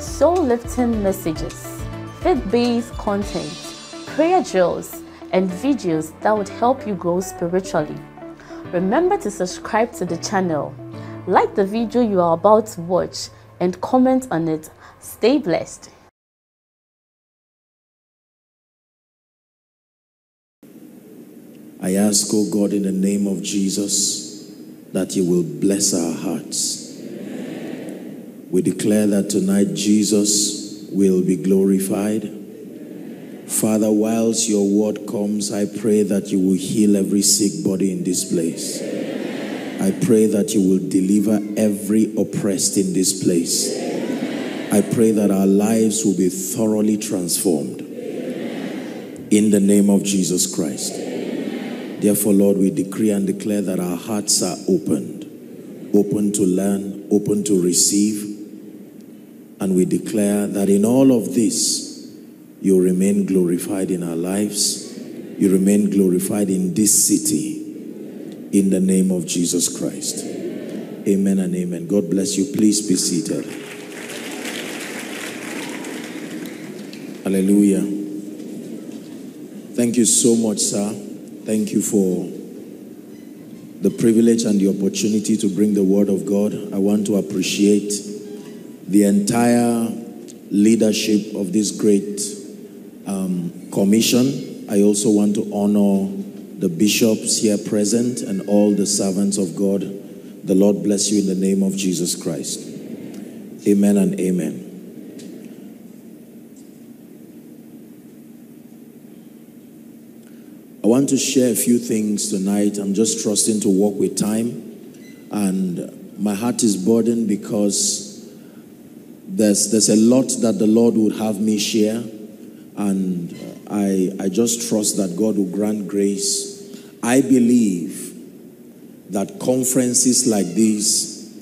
soul-lifting messages, faith-based content, prayer drills, and videos that would help you grow spiritually. Remember to subscribe to the channel, like the video you are about to watch, and comment on it. Stay blessed. I ask, O God, in the name of Jesus, that you will bless our hearts. We declare that tonight Jesus will be glorified. Father, whilst your word comes, I pray that you will heal every sick body in this place. I pray that you will deliver every oppressed in this place. I pray that our lives will be thoroughly transformed. In the name of Jesus Christ. Therefore, Lord, we decree and declare that our hearts are opened, open to learn, open to receive. And we declare that in all of this, you remain glorified in our lives. You remain glorified in this city. In the name of Jesus Christ. Amen and amen. God bless you. Please be seated. Hallelujah. Thank you so much, sir. Thank you for the privilege and the opportunity to bring the word of God. I want to appreciate the entire leadership of this great um, commission. I also want to honor the bishops here present and all the servants of God. The Lord bless you in the name of Jesus Christ. Amen and amen. I want to share a few things tonight. I'm just trusting to walk with time. And my heart is burdened because there's, there's a lot that the Lord would have me share. And I, I just trust that God will grant grace. I believe that conferences like these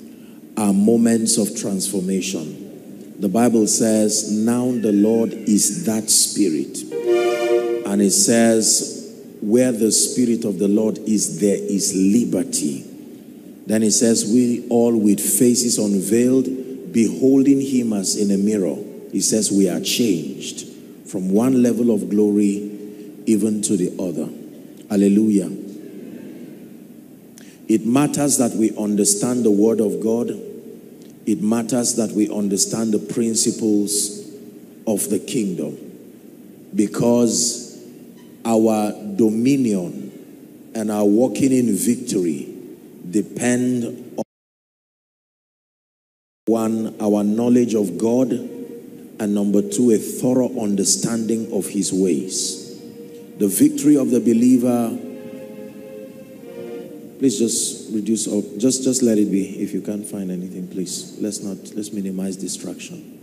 are moments of transformation. The Bible says, Now the Lord is that Spirit. And it says, where the Spirit of the Lord is, there is liberty. Then it says, We all with faces unveiled, beholding Him as in a mirror. He says, We are changed from one level of glory even to the other. Hallelujah. It matters that we understand the Word of God. It matters that we understand the principles of the kingdom. Because our dominion and our walking in victory depend one, our knowledge of God, and number two, a thorough understanding of his ways. The victory of the believer, please just reduce up, just, just let it be. If you can't find anything, please. Let's not, let's minimize distraction.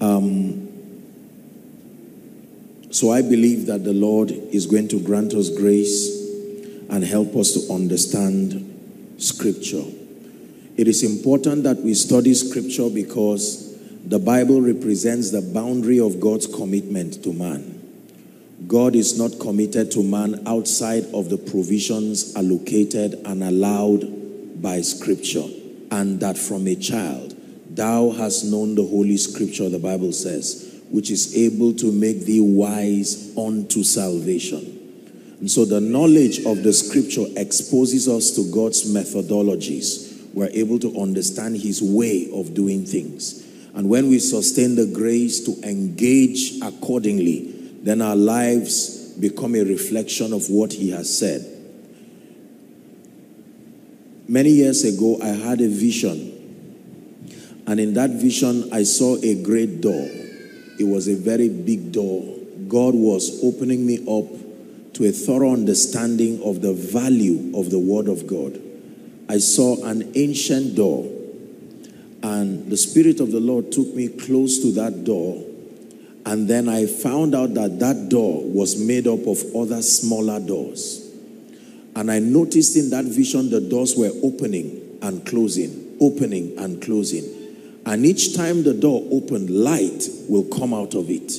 Um, so I believe that the Lord is going to grant us grace and help us to understand Scripture. It is important that we study Scripture because the Bible represents the boundary of God's commitment to man. God is not committed to man outside of the provisions allocated and allowed by Scripture. And that from a child, thou hast known the Holy Scripture, the Bible says which is able to make thee wise unto salvation. And so the knowledge of the scripture exposes us to God's methodologies. We're able to understand his way of doing things. And when we sustain the grace to engage accordingly, then our lives become a reflection of what he has said. Many years ago, I had a vision. And in that vision, I saw a great door it was a very big door. God was opening me up to a thorough understanding of the value of the Word of God. I saw an ancient door, and the Spirit of the Lord took me close to that door. And then I found out that that door was made up of other smaller doors. And I noticed in that vision the doors were opening and closing, opening and closing. And each time the door opened, light will come out of it.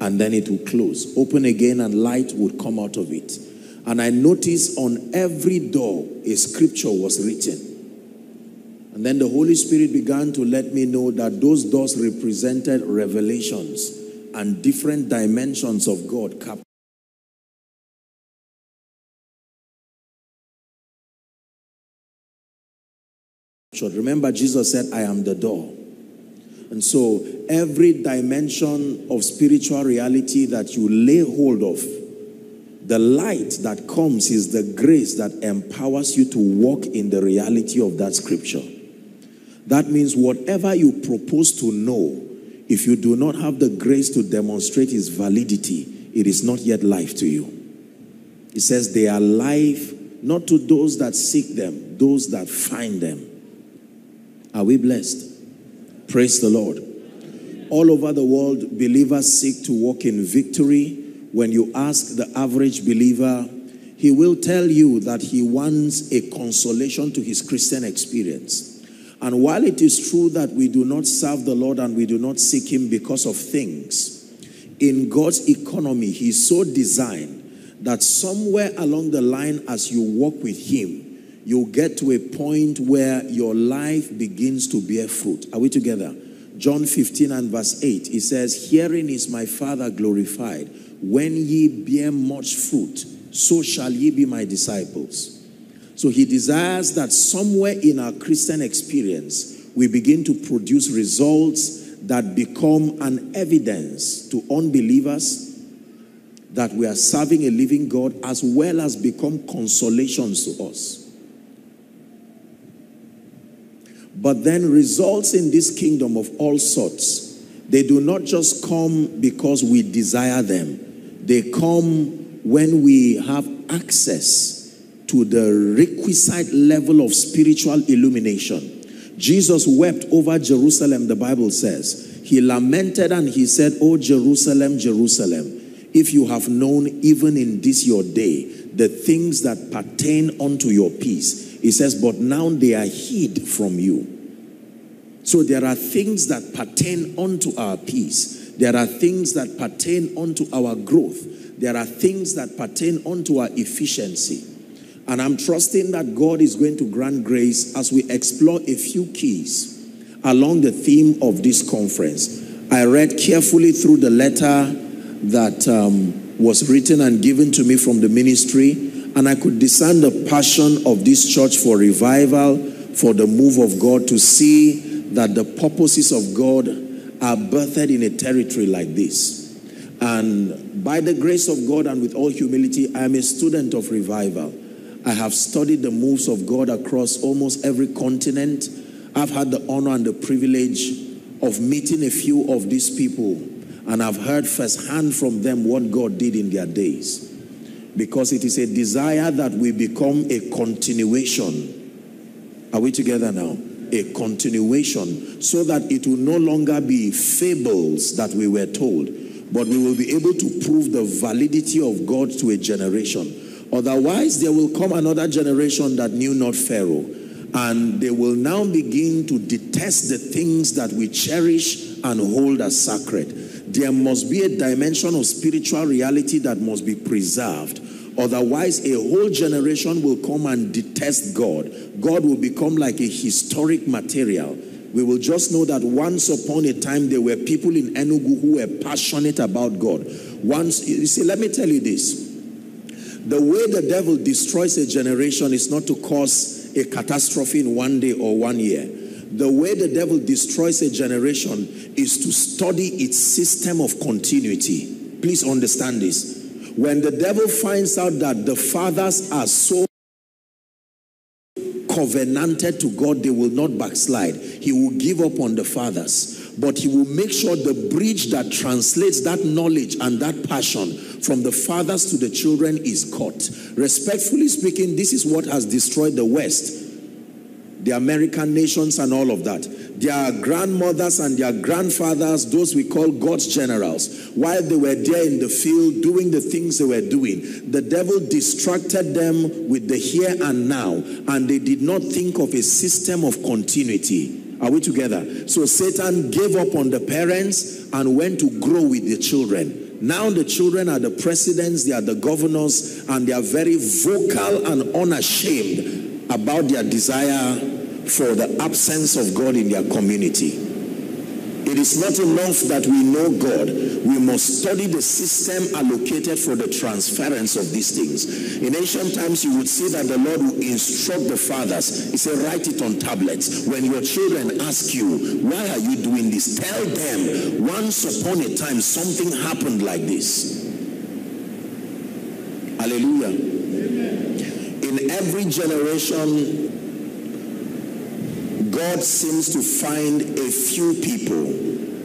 And then it will close. Open again, and light would come out of it. And I noticed on every door a scripture was written. And then the Holy Spirit began to let me know that those doors represented revelations and different dimensions of God Remember, Jesus said, I am the door. And so, every dimension of spiritual reality that you lay hold of, the light that comes is the grace that empowers you to walk in the reality of that scripture. That means whatever you propose to know, if you do not have the grace to demonstrate its validity, it is not yet life to you. It says they are life not to those that seek them, those that find them. Are we blessed? Praise the Lord. All over the world, believers seek to walk in victory. When you ask the average believer, he will tell you that he wants a consolation to his Christian experience. And while it is true that we do not serve the Lord and we do not seek Him because of things, in God's economy, He's so designed that somewhere along the line, as you walk with Him, you get to a point where your life begins to bear fruit. Are we together? John 15 and verse 8, he says, Herein is my Father glorified. When ye bear much fruit, so shall ye be my disciples. So he desires that somewhere in our Christian experience, we begin to produce results that become an evidence to unbelievers that we are serving a living God as well as become consolations to us. But then results in this kingdom of all sorts, they do not just come because we desire them. They come when we have access to the requisite level of spiritual illumination. Jesus wept over Jerusalem, the Bible says. He lamented and he said, Oh, Jerusalem, Jerusalem, if you have known even in this your day the things that pertain unto your peace. He says, but now they are hid from you. So there are things that pertain unto our peace. There are things that pertain unto our growth. There are things that pertain unto our efficiency. And I'm trusting that God is going to grant grace as we explore a few keys along the theme of this conference. I read carefully through the letter that um, was written and given to me from the ministry, and I could discern the passion of this church for revival, for the move of God, to see that the purposes of God are birthed in a territory like this. And by the grace of God and with all humility, I am a student of revival. I have studied the moves of God across almost every continent. I've had the honor and the privilege of meeting a few of these people, and I've heard firsthand from them what God did in their days. Because it is a desire that we become a continuation. Are we together now? A continuation, so that it will no longer be fables that we were told, but we will be able to prove the validity of God to a generation Otherwise, there will come another generation that knew not Pharaoh, and they will now begin to detest the things that we cherish and hold as sacred. There must be a dimension of spiritual reality that must be preserved. Otherwise, a whole generation will come and detest God. God will become like a historic material. We will just know that once upon a time there were people in Enugu who were passionate about God. Once, you see, let me tell you this. The way the devil destroys a generation is not to cause a catastrophe in one day or one year. The way the devil destroys a generation is to study its system of continuity. Please understand this. When the devil finds out that the fathers are so covenanted to God, they will not backslide. He will give up on the fathers but he will make sure the bridge that translates that knowledge and that passion from the fathers to the children is cut. Respectfully speaking, this is what has destroyed the West. The American nations and all of that. Their grandmothers and their grandfathers, those we call God's generals, while they were there in the field doing the things they were doing, the devil distracted them with the here and now, and they did not think of a system of continuity. Are we together? So Satan gave up on the parents and went to grow with the children. Now the children are the presidents, they are the governors, and they are very vocal and unashamed about their desire for the absence of God in their community. It is not enough that we know God. We must study the system allocated for the transference of these things. In ancient times, you would see that the Lord will instruct the fathers. He said, write it on tablets. When your children ask you, why are you doing this? Tell them, once upon a time, something happened like this. Hallelujah. Every generation, God seems to find a few people.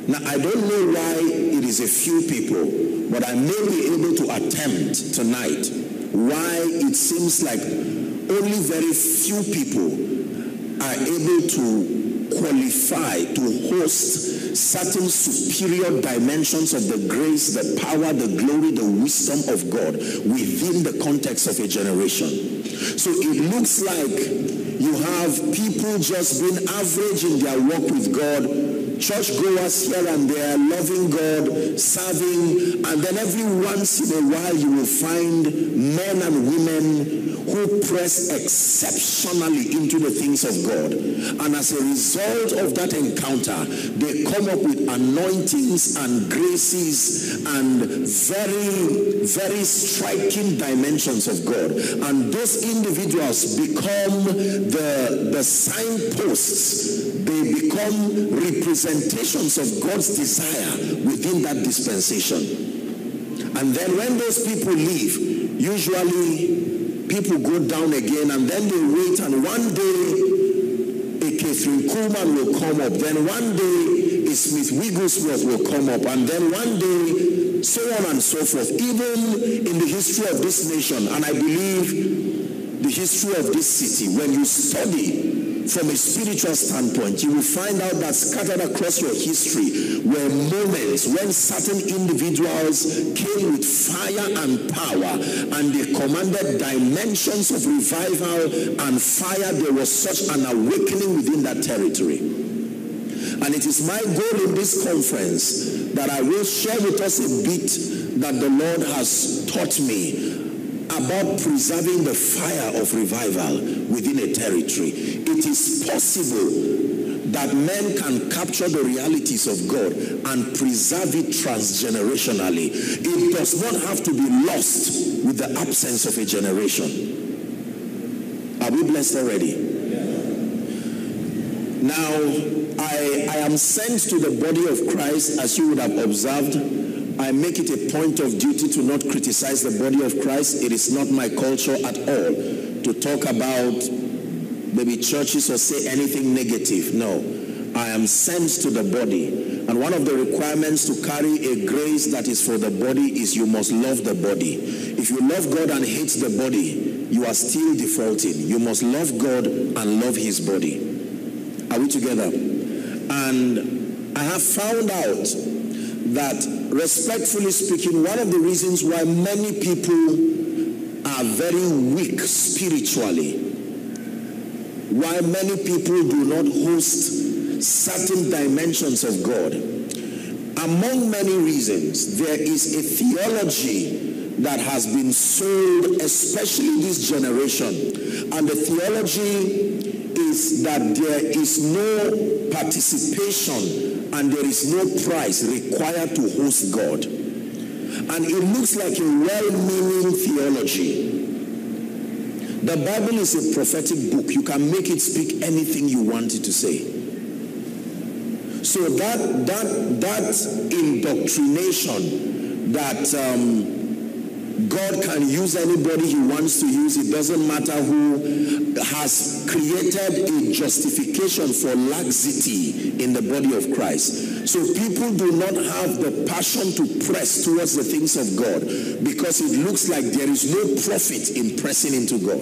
Now, I don't know why it is a few people, but I may be able to attempt tonight why it seems like only very few people are able to qualify to host certain superior dimensions of the grace, the power, the glory, the wisdom of God within the context of a generation. So it looks like you have people just being average in their walk with God, churchgoers here and there, loving God, serving, and then every once in a while you will find men and women who press exceptionally into the things of God. And as a result of that encounter, they come up with anointings and graces and very, very striking dimensions of God. And those individuals become the, the signposts, they become representations of God's desire within that dispensation. And then when those people leave, usually people go down again and then they wait and one day a Kathryn Kuhlman will come up. Then one day a Smith Wigglesworth will come up. And then one day so on and so forth. Even in the history of this nation, and I believe the history of this city, when you study from a spiritual standpoint, you will find out that scattered across your history were moments when certain individuals came with fire and power and they commanded dimensions of revival and fire. There was such an awakening within that territory. And it is my goal in this conference that I will share with us a bit that the Lord has taught me about preserving the fire of revival within a territory. It is possible that men can capture the realities of God and preserve it transgenerationally. It does not have to be lost with the absence of a generation. Are we blessed already? Now, I, I am sent to the body of Christ, as you would have observed, I make it a point of duty to not criticize the body of Christ. It is not my culture at all to talk about maybe churches or say anything negative. No. I am sent to the body. And one of the requirements to carry a grace that is for the body is you must love the body. If you love God and hate the body, you are still defaulting. You must love God and love his body. Are we together? And I have found out that, respectfully speaking, one of the reasons why many people are very weak spiritually, why many people do not host certain dimensions of God, among many reasons, there is a theology that has been sold, especially this generation. And the theology is that there is no participation and there is no price required to host God. And it looks like a well-meaning theology. The Bible is a prophetic book. You can make it speak anything you want it to say. So that that that indoctrination that um, God can use anybody he wants to use. It doesn't matter who has created a justification for laxity in the body of Christ. So people do not have the passion to press towards the things of God because it looks like there is no profit in pressing into God.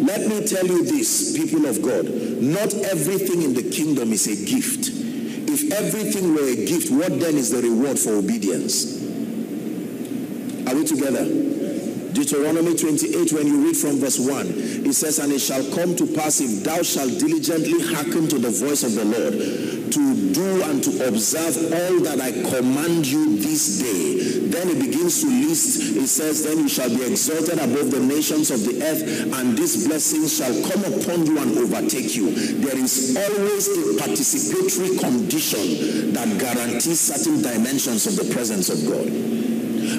Let me tell you this, people of God. Not everything in the kingdom is a gift. If everything were a gift, what then is the reward for obedience? Are we together? Deuteronomy 28, when you read from verse 1, it says, And it shall come to pass if thou shalt diligently hearken to the voice of the Lord, to do and to observe all that I command you this day. Then it begins to list, it says, Then you shall be exalted above the nations of the earth, and these blessings shall come upon you and overtake you. There is always a participatory condition that guarantees certain dimensions of the presence of God.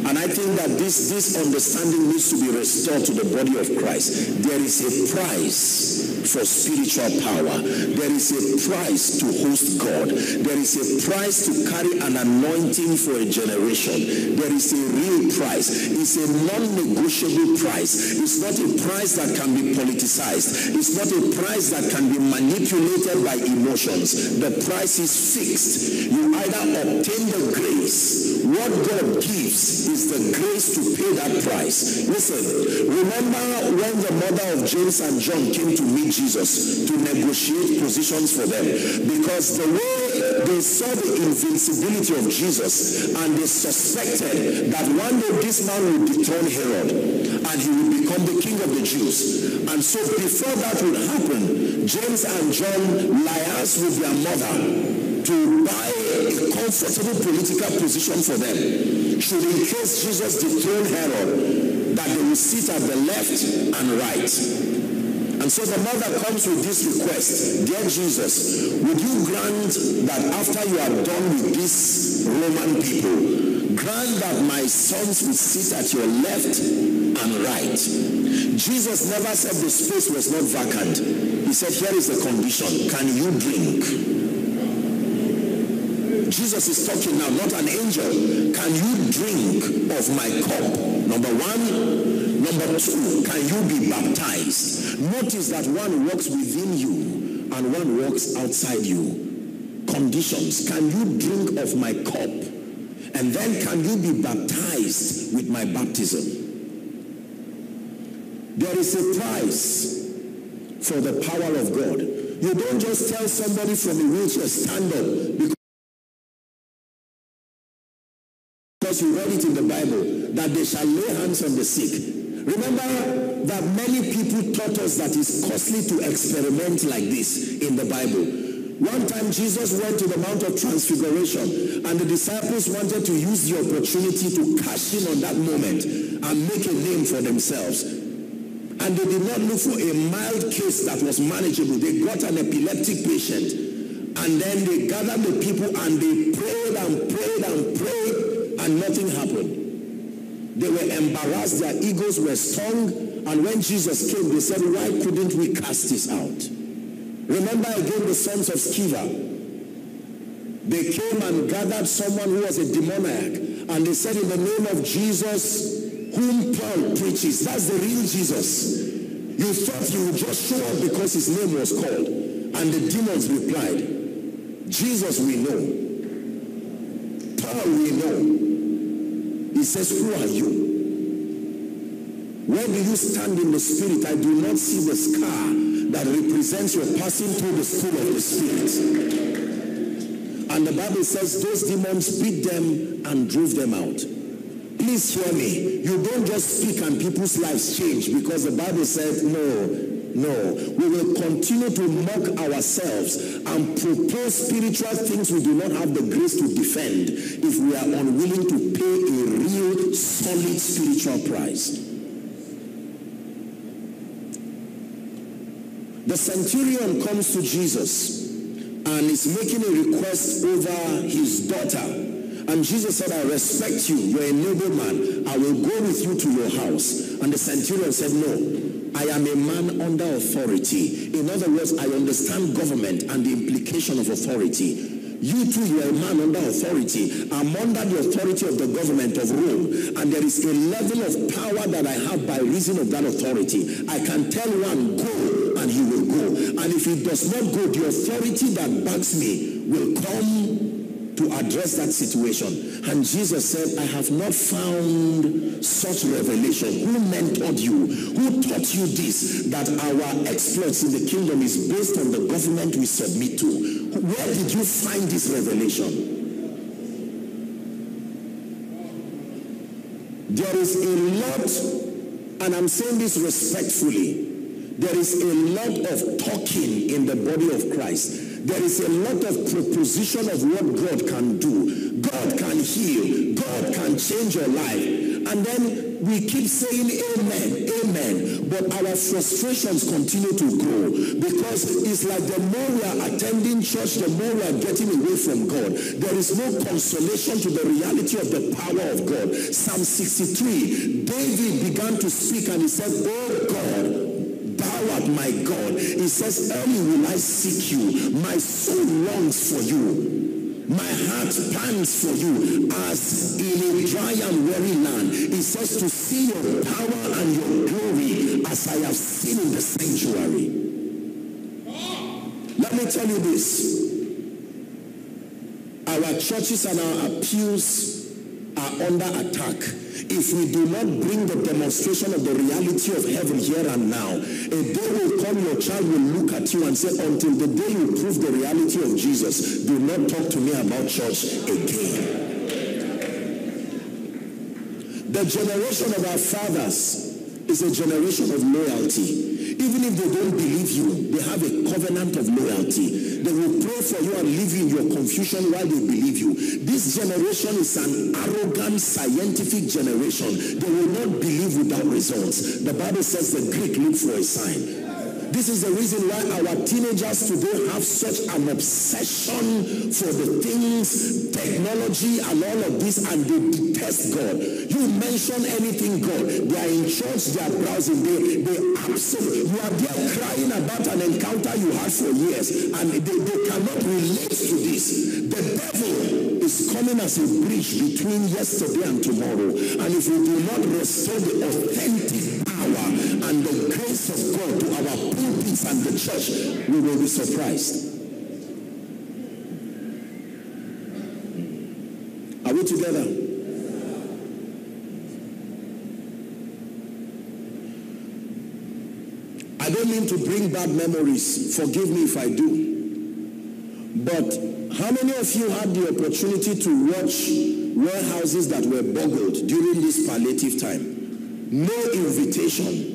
And I think that this, this understanding needs to be restored to the body of Christ. There is a price for spiritual power. There is a price to host God. There is a price to carry an anointing for a generation. There is a real price. It's a non-negotiable price. It's not a price that can be politicized. It's not a price that can be manipulated by emotions. The price is fixed. You either obtain the grace. What God gives is the grace to pay that price. Listen, remember when the mother of James and John came to meet Jesus to negotiate positions for them because the way they saw the invincibility of Jesus and they suspected that one day this man would dethrone Herod and he would become the king of the Jews. And so before that would happen, James and John liaised with their mother to buy a comfortable political position for them. Should in case Jesus dethrone Herod, that they will sit at the left and right. And so the mother comes with this request Dear Jesus, would you grant that after you are done with these Roman people, grant that my sons will sit at your left and right? Jesus never said the space was not vacant. He said, Here is the condition can you drink? Jesus is talking now, not an angel. Can you drink of my cup? Number one, Number two, can you be baptized? Notice that one walks within you and one walks outside you. Conditions. Can you drink of my cup? And then can you be baptized with my baptism? There is a price for the power of God. You don't just tell somebody from a wheelchair, stand up you read it in the Bible that they shall lay hands on the sick Remember that many people taught us that it's costly to experiment like this in the Bible. One time Jesus went to the Mount of Transfiguration and the disciples wanted to use the opportunity to cash in on that moment and make a name for themselves. And they did not look for a mild case that was manageable. They got an epileptic patient and then they gathered the people and they prayed and prayed and prayed and nothing happened. They were embarrassed, their egos were stung, and when Jesus came, they said, Why couldn't we cast this out? Remember again the sons of Sceva. They came and gathered someone who was a demoniac, and they said, In the name of Jesus, whom Paul preaches, that's the real Jesus. You thought you would just show up because his name was called. And the demons replied, Jesus we know. Paul we know. He says, Who are you? Where do you stand in the spirit? I do not see the scar that represents your passing through the school of the spirit. And the Bible says those demons beat them and drove them out. Please hear me. You don't just speak and people's lives change because the Bible says, no, no, we will continue to mock ourselves and propose spiritual things we do not have the grace to defend if we are unwilling to pay a real solid spiritual price. The centurion comes to Jesus and is making a request over his daughter. And Jesus said, I respect you. You're a noble man. I will go with you to your house. And the centurion said, No, I am a man under authority. In other words, I understand government and the implication of authority. You too, you are a man under authority. I'm under the authority of the government of Rome. And there is a level of power that I have by reason of that authority. I can tell one, go, and he will go. And if he does not go, the authority that backs me will come to address that situation. And Jesus said, I have not found such revelation. Who mentored you? Who taught you this? That our exploits in the kingdom is based on the government we submit to. Where did you find this revelation? There is a lot, and I'm saying this respectfully, there is a lot of talking in the body of Christ. There is a lot of proposition of what God can do. God can heal. God can change your life. And then we keep saying amen, amen. But our frustrations continue to grow because it's like the more we are attending church, the more we are getting away from God. There is no consolation to the reality of the power of God. Psalm 63, David began to speak and he said, Oh God, my God. He says, early will I seek you. My soul longs for you. My heart pants for you as in a dry and weary land. It says to see your power and your glory as I have seen in the sanctuary. Let me tell you this. Our churches and our appeals are under attack if we do not bring the demonstration of the reality of heaven here and now, a day will come your child will look at you and say, until the day you prove the reality of Jesus, do not talk to me about church again. The generation of our fathers is a generation of loyalty. Even if they don't believe you, they have a covenant of loyalty. They will pray for you and leave you in your confusion while they believe you. This generation is an arrogant, scientific generation. They will not believe without results. The Bible says the Greek look for a sign. This is the reason why our teenagers today have such an obsession for the things, technology, and all of this, and they detest God. You mention anything God, they are in church, they are browsing, they, they absolutely, you are there crying about an encounter you had for years, and they, they cannot relate to this. The devil is coming as a bridge between yesterday and tomorrow, and if we do not restore the authentic power and the grace of God to our pulpits and the church, we will be surprised. Are we together? I don't mean to bring bad memories. Forgive me if I do. But how many of you had the opportunity to watch warehouses that were boggled during this palliative time? no invitation,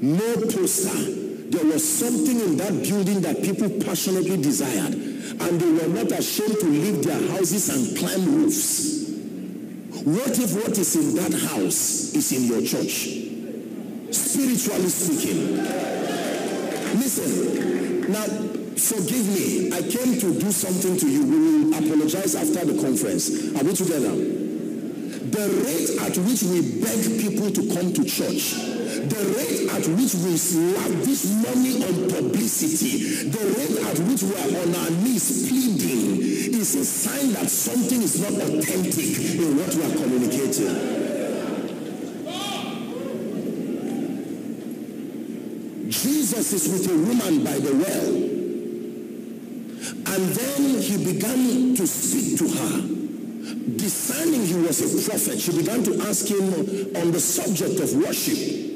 no poster. There was something in that building that people passionately desired, and they were not ashamed to leave their houses and climb roofs. What if what is in that house is in your church? Spiritually speaking. Listen, now forgive me. I came to do something to you. We will apologize after the conference. Are we together? the rate at which we beg people to come to church, the rate at which we lavish money on publicity, the rate at which we are on our knees pleading is a sign that something is not authentic in what we are communicating. Jesus is with a woman by the well. And then he began to speak to her discerning he was a prophet, she began to ask him on the subject of worship.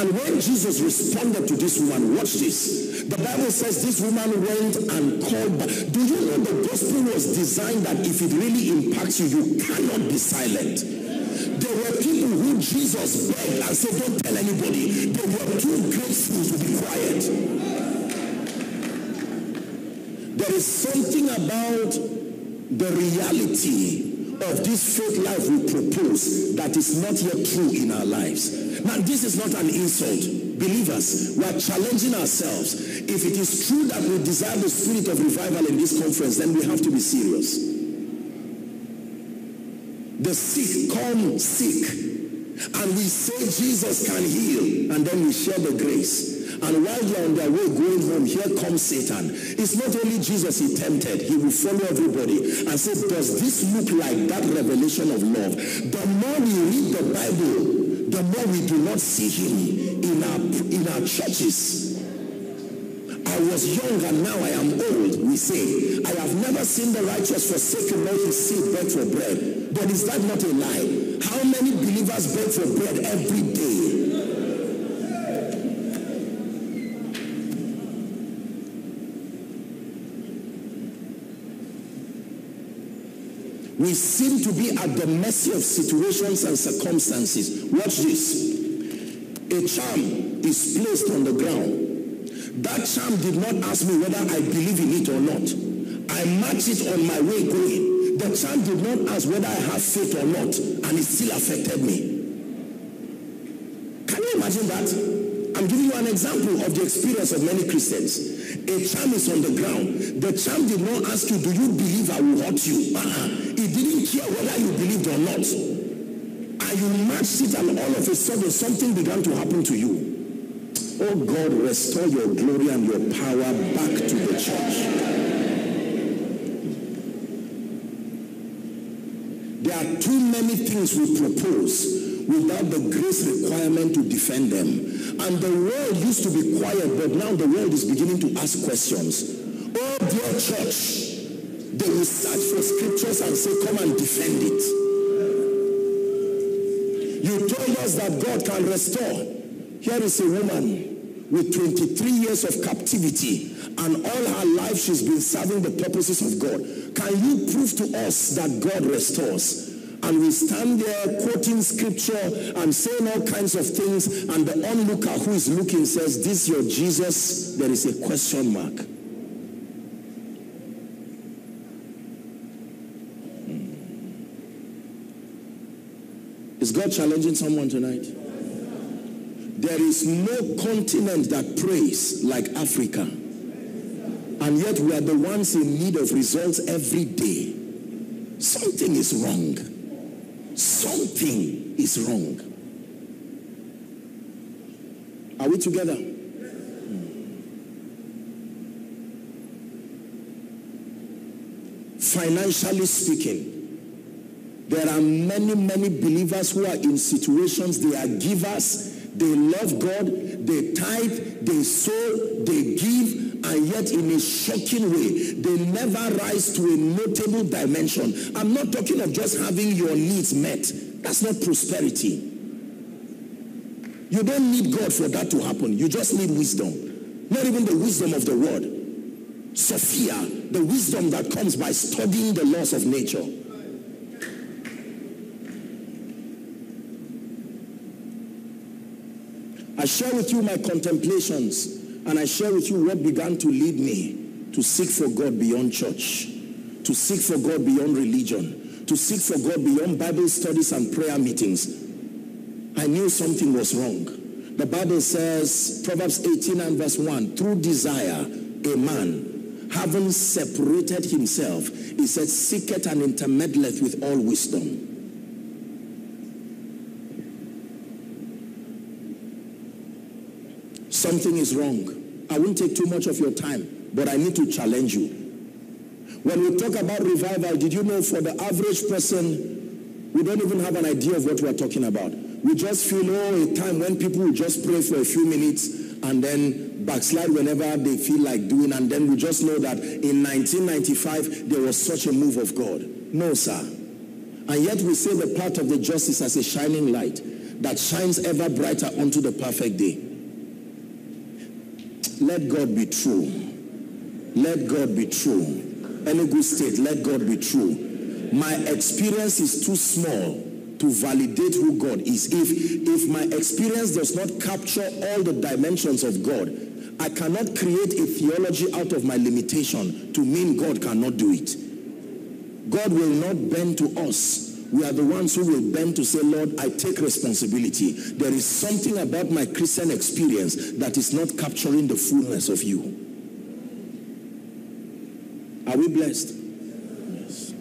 And when Jesus responded to this woman, watch this. The Bible says this woman went and called back. Do you know the gospel was designed that if it really impacts you, you cannot be silent? There were people who Jesus begged and said, Don't tell anybody. They were too grateful to be quiet. There is something about the reality of this faith life we propose that is not yet true in our lives. Now, this is not an insult. Believers, we are challenging ourselves. If it is true that we desire the spirit of revival in this conference, then we have to be serious. The sick come sick. And we say Jesus can heal, and then we share the grace. And while they are on their way going home, here comes Satan. It's not only Jesus he tempted, he will follow everybody and say, Does this look like that revelation of love? The more we read the Bible, the more we do not see him in our in our churches. I was young and now I am old, we say. I have never seen the righteous forsaken nor his seed beg for bread. But is that not a lie? How many believers beg for bread every day? We seem to be at the mercy of situations and circumstances. Watch this. A charm is placed on the ground. That charm did not ask me whether I believe in it or not. I match it on my way going. The charm did not ask whether I have faith or not, and it still affected me. Can you imagine that? I'm giving you an example of the experience of many Christians. A charm is on the ground. The charm did not ask you, do you believe I will hurt you? Uh-uh. It didn't care whether you believed or not. And you matched it and all of a sudden something began to happen to you. Oh God, restore your glory and your power back to the church. There are too many things we propose without the grace requirement to defend them. And the world used to be quiet, but now the world is beginning to ask questions. Oh, dear church, they will search for scriptures and say, come and defend it. You told us that God can restore. Here is a woman with 23 years of captivity and all her life she's been serving the purposes of God. Can you prove to us that God restores? and we stand there quoting scripture and saying all kinds of things and the onlooker who is looking says this your jesus there is a question mark is god challenging someone tonight? There is no continent that prays like africa. And yet we are the ones in need of results every day. Something is wrong. Something is wrong. Are we together? Hmm. Financially speaking, there are many, many believers who are in situations, they are givers, they love God, they tithe, they sow, they give, and yet in a shocking way, they never rise to a notable dimension. I'm not talking of just having your needs met. That's not prosperity. You don't need God for that to happen. You just need wisdom. Not even the wisdom of the word. Sophia, the wisdom that comes by studying the laws of nature. I share with you my contemplations and I share with you what began to lead me to seek for God beyond church, to seek for God beyond religion, to seek for God beyond Bible studies and prayer meetings. I knew something was wrong. The Bible says, Proverbs 18 and verse 1, through desire, a man, having separated himself, he said, seeketh and intermeddleth with all wisdom. Something is wrong. I won't take too much of your time, but I need to challenge you. When we talk about revival, did you know for the average person, we don't even have an idea of what we're talking about. We just feel, oh, a time when people will just pray for a few minutes and then backslide whenever they feel like doing. And then we just know that in 1995, there was such a move of God. No, sir. And yet we say the path of the justice as a shining light that shines ever brighter unto the perfect day. Let God be true. Let God be true. Enugu State, let God be true. My experience is too small to validate who God is. If, if my experience does not capture all the dimensions of God, I cannot create a theology out of my limitation to mean God cannot do it. God will not bend to us we are the ones who will bend to say, Lord, I take responsibility. There is something about my Christian experience that is not capturing the fullness of you. Are we blessed? Yes.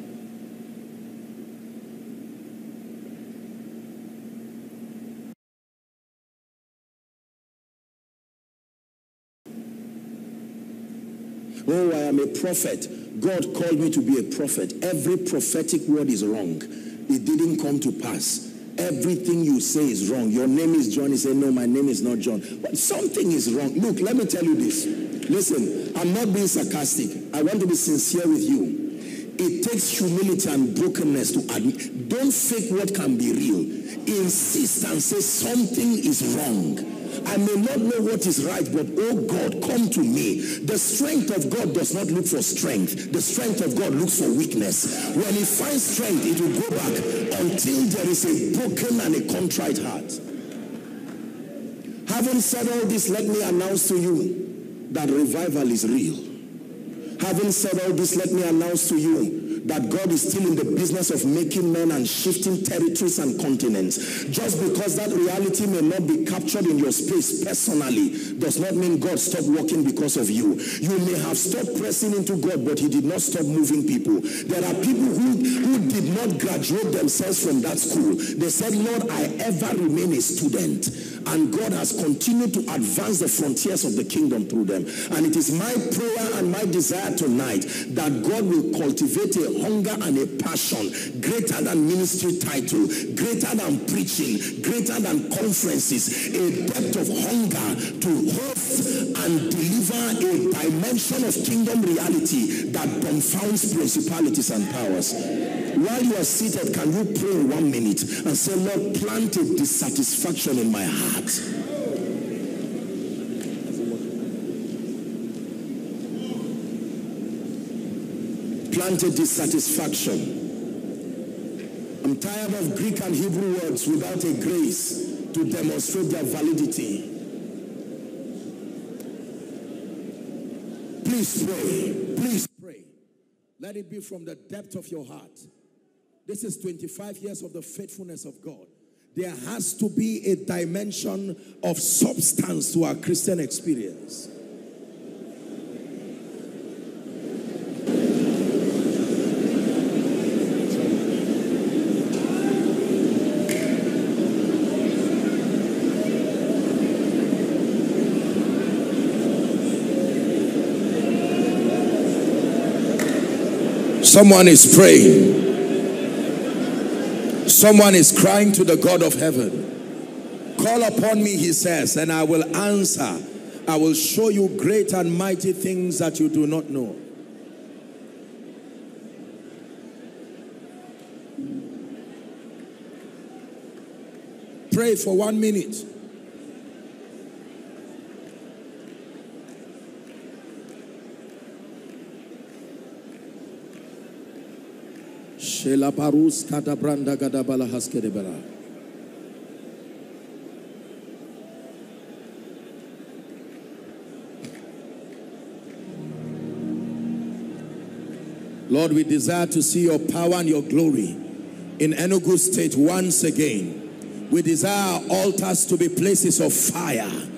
Oh, I am a prophet. God called me to be a prophet. Every prophetic word is wrong it didn't come to pass. Everything you say is wrong. Your name is John. He said, No, my name is not John. But something is wrong. Look, let me tell you this. Listen, I'm not being sarcastic. I want to be sincere with you. It takes humility and brokenness to admit. Don't fake what can be real. Insist and say something is wrong. I may not know what is right, but oh God, come to me. The strength of God does not look for strength. The strength of God looks for weakness. When he finds strength, it will go back until there is a broken and a contrite heart. Having said all this, let me announce to you that revival is real. Having said all this, let me announce to you that God is still in the business of making men and shifting territories and continents. Just because that reality may not be captured in your space personally does not mean God stopped working because of you. You may have stopped pressing into God, but he did not stop moving people. There are people who, who did not graduate themselves from that school. They said, Lord, I ever remain a student. And God has continued to advance the frontiers of the kingdom through them. And it is my prayer and my desire tonight that God will cultivate a hunger and a passion greater than ministry title, greater than preaching, greater than conferences, a depth of hunger to host and deliver a dimension of kingdom reality that confounds principalities and powers. While you are seated, can you pray one minute and say, Lord, plant a dissatisfaction in my heart? planted dissatisfaction. I'm tired of Greek and Hebrew words without a grace to demonstrate their validity. Please pray. Please pray. Let it be from the depth of your heart. This is 25 years of the faithfulness of God. There has to be a dimension of substance to our Christian experience. Someone is praying. Someone is crying to the God of heaven. Call upon me, he says, and I will answer. I will show you great and mighty things that you do not know. Pray for one minute. Shela parus kata branda gada bala haskede. Lord, we desire to see your power and your glory in Enugu State once again. We desire altars to be places of fire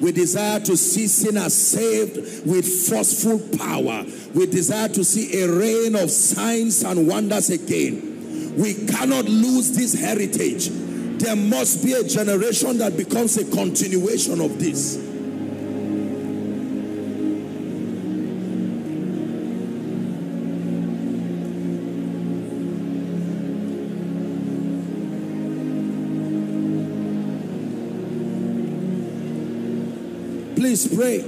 we desire to see sinners saved with forceful power. We desire to see a reign of signs and wonders again. We cannot lose this heritage. There must be a generation that becomes a continuation of this. Please pray.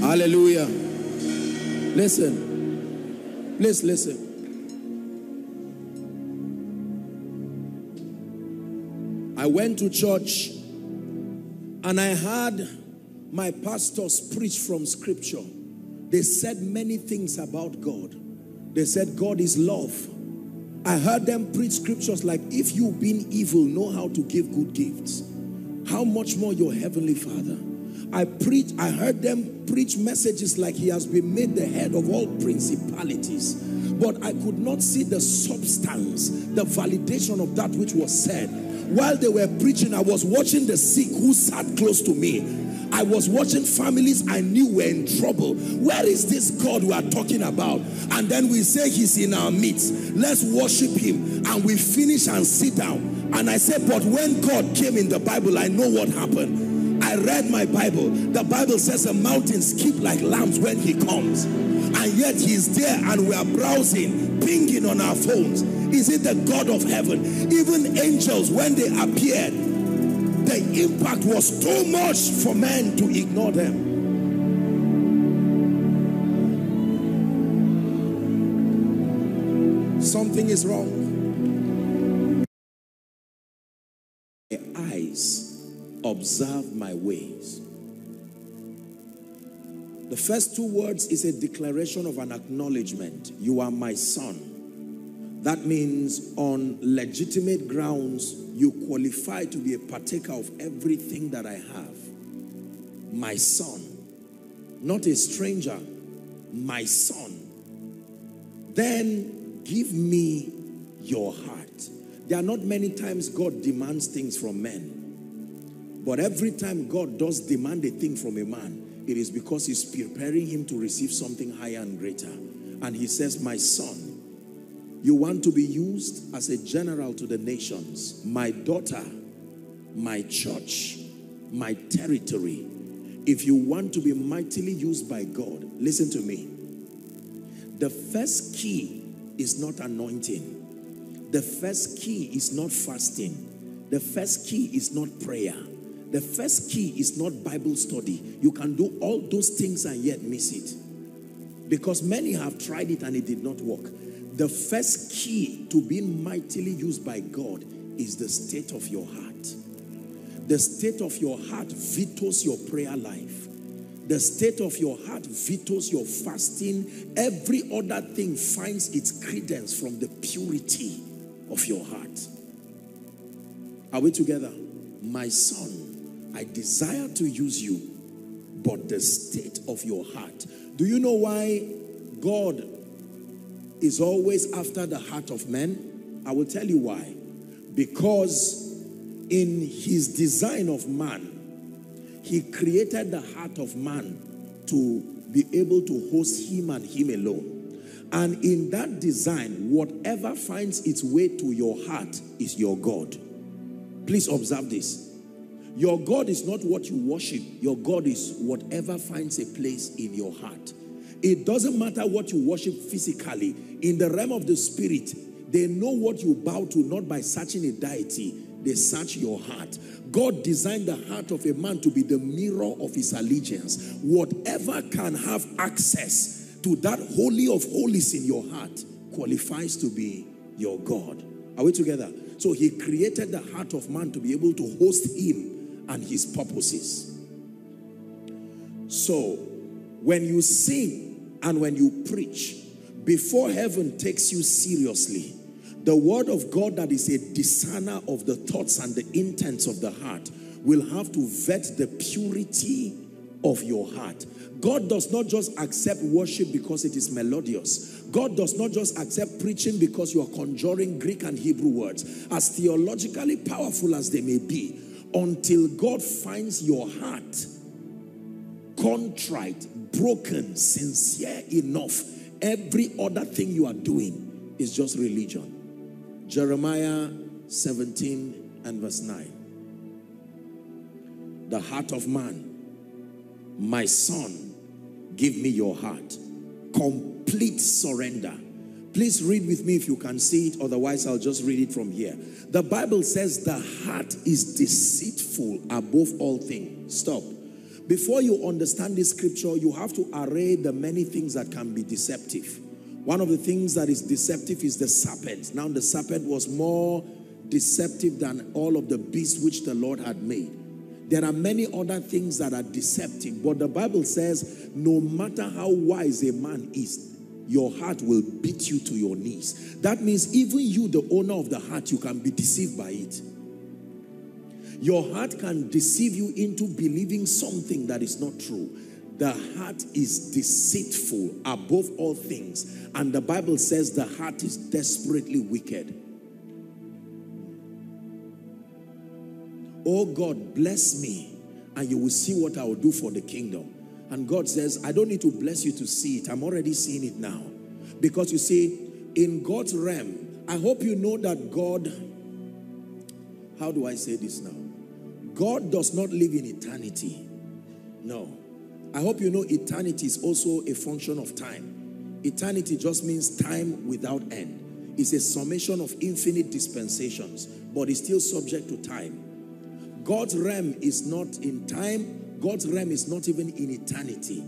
Hallelujah. Listen. Please listen. I went to church and I heard my pastors preached from scripture. They said many things about God. They said God is love. I heard them preach scriptures like, if you being evil know how to give good gifts, how much more your heavenly father? I preach, I heard them preach messages like he has been made the head of all principalities. But I could not see the substance, the validation of that which was said. While they were preaching, I was watching the sick who sat close to me I was watching families I knew were in trouble. Where is this God we are talking about? And then we say he's in our midst. Let's worship him. And we finish and sit down. And I said, but when God came in the Bible, I know what happened. I read my Bible. The Bible says the mountains keep like lambs when he comes. And yet he's there and we are browsing, pinging on our phones. Is it the God of heaven? Even angels, when they appeared, the impact was too much for men to ignore them. Something is wrong. My eyes observe my ways. The first two words is a declaration of an acknowledgement. You are my son. That means on legitimate grounds, you qualify to be a partaker of everything that I have. My son. Not a stranger, my son. Then give me your heart. There are not many times God demands things from men. But every time God does demand a thing from a man, it is because he's preparing him to receive something higher and greater. And he says, my son, you want to be used as a general to the nations. My daughter, my church, my territory. If you want to be mightily used by God, listen to me. The first key is not anointing. The first key is not fasting. The first key is not prayer. The first key is not Bible study. You can do all those things and yet miss it. Because many have tried it and it did not work. The first key to being mightily used by God is the state of your heart. The state of your heart vetoes your prayer life. The state of your heart vetoes your fasting. Every other thing finds its credence from the purity of your heart. Are we together? My son, I desire to use you, but the state of your heart. Do you know why God is always after the heart of men? I will tell you why. Because in his design of man, he created the heart of man to be able to host him and him alone. And in that design, whatever finds its way to your heart is your God. Please observe this. Your God is not what you worship. Your God is whatever finds a place in your heart. It doesn't matter what you worship physically. In the realm of the spirit, they know what you bow to not by searching a deity. They search your heart. God designed the heart of a man to be the mirror of his allegiance. Whatever can have access to that holy of holies in your heart qualifies to be your God. Are we together? So he created the heart of man to be able to host him and his purposes. So, when you sing and when you preach, before heaven takes you seriously, the word of God that is a discerner of the thoughts and the intents of the heart will have to vet the purity of your heart. God does not just accept worship because it is melodious. God does not just accept preaching because you are conjuring Greek and Hebrew words. As theologically powerful as they may be, until God finds your heart contrite, broken, sincere enough, every other thing you are doing is just religion. Jeremiah 17 and verse 9. The heart of man, my son, give me your heart. Complete surrender Please read with me if you can see it, otherwise I'll just read it from here. The Bible says the heart is deceitful above all things. Stop. Before you understand this scripture, you have to array the many things that can be deceptive. One of the things that is deceptive is the serpent. Now the serpent was more deceptive than all of the beasts which the Lord had made. There are many other things that are deceptive, but the Bible says no matter how wise a man is, your heart will beat you to your knees. That means even you, the owner of the heart, you can be deceived by it. Your heart can deceive you into believing something that is not true. The heart is deceitful above all things. And the Bible says the heart is desperately wicked. Oh God, bless me and you will see what I will do for the kingdom. And God says, I don't need to bless you to see it. I'm already seeing it now. Because you see, in God's realm, I hope you know that God, how do I say this now? God does not live in eternity. No. I hope you know eternity is also a function of time. Eternity just means time without end. It's a summation of infinite dispensations, but it's still subject to time. God's realm is not in time. God's realm is not even in eternity.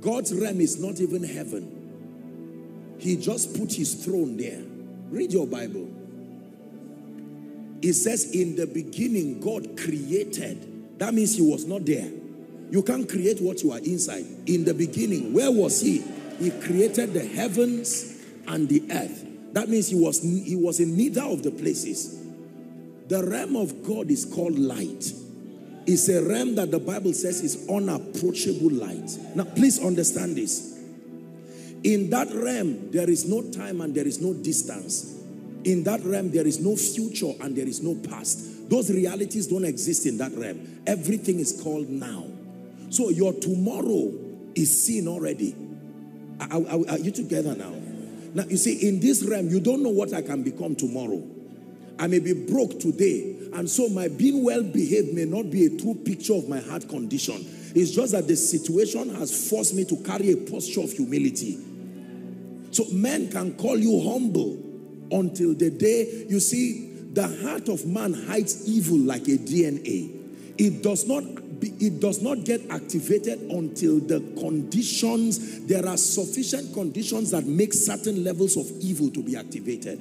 God's realm is not even heaven. He just put his throne there. Read your Bible. It says in the beginning God created. That means he was not there. You can't create what you are inside. In the beginning, where was he? He created the heavens and the earth. That means he was, he was in neither of the places. The realm of God is called light. It's a realm that the Bible says is unapproachable light. Now, please understand this. In that realm, there is no time and there is no distance. In that realm, there is no future and there is no past. Those realities don't exist in that realm. Everything is called now. So your tomorrow is seen already. Are, are, are, you together now? Now, you see, in this realm, you don't know what I can become tomorrow. I may be broke today, and so my being well behaved may not be a true picture of my heart condition. It's just that the situation has forced me to carry a posture of humility. So men can call you humble until the day, you see, the heart of man hides evil like a DNA. It does not it does not get activated until the conditions, there are sufficient conditions that make certain levels of evil to be activated.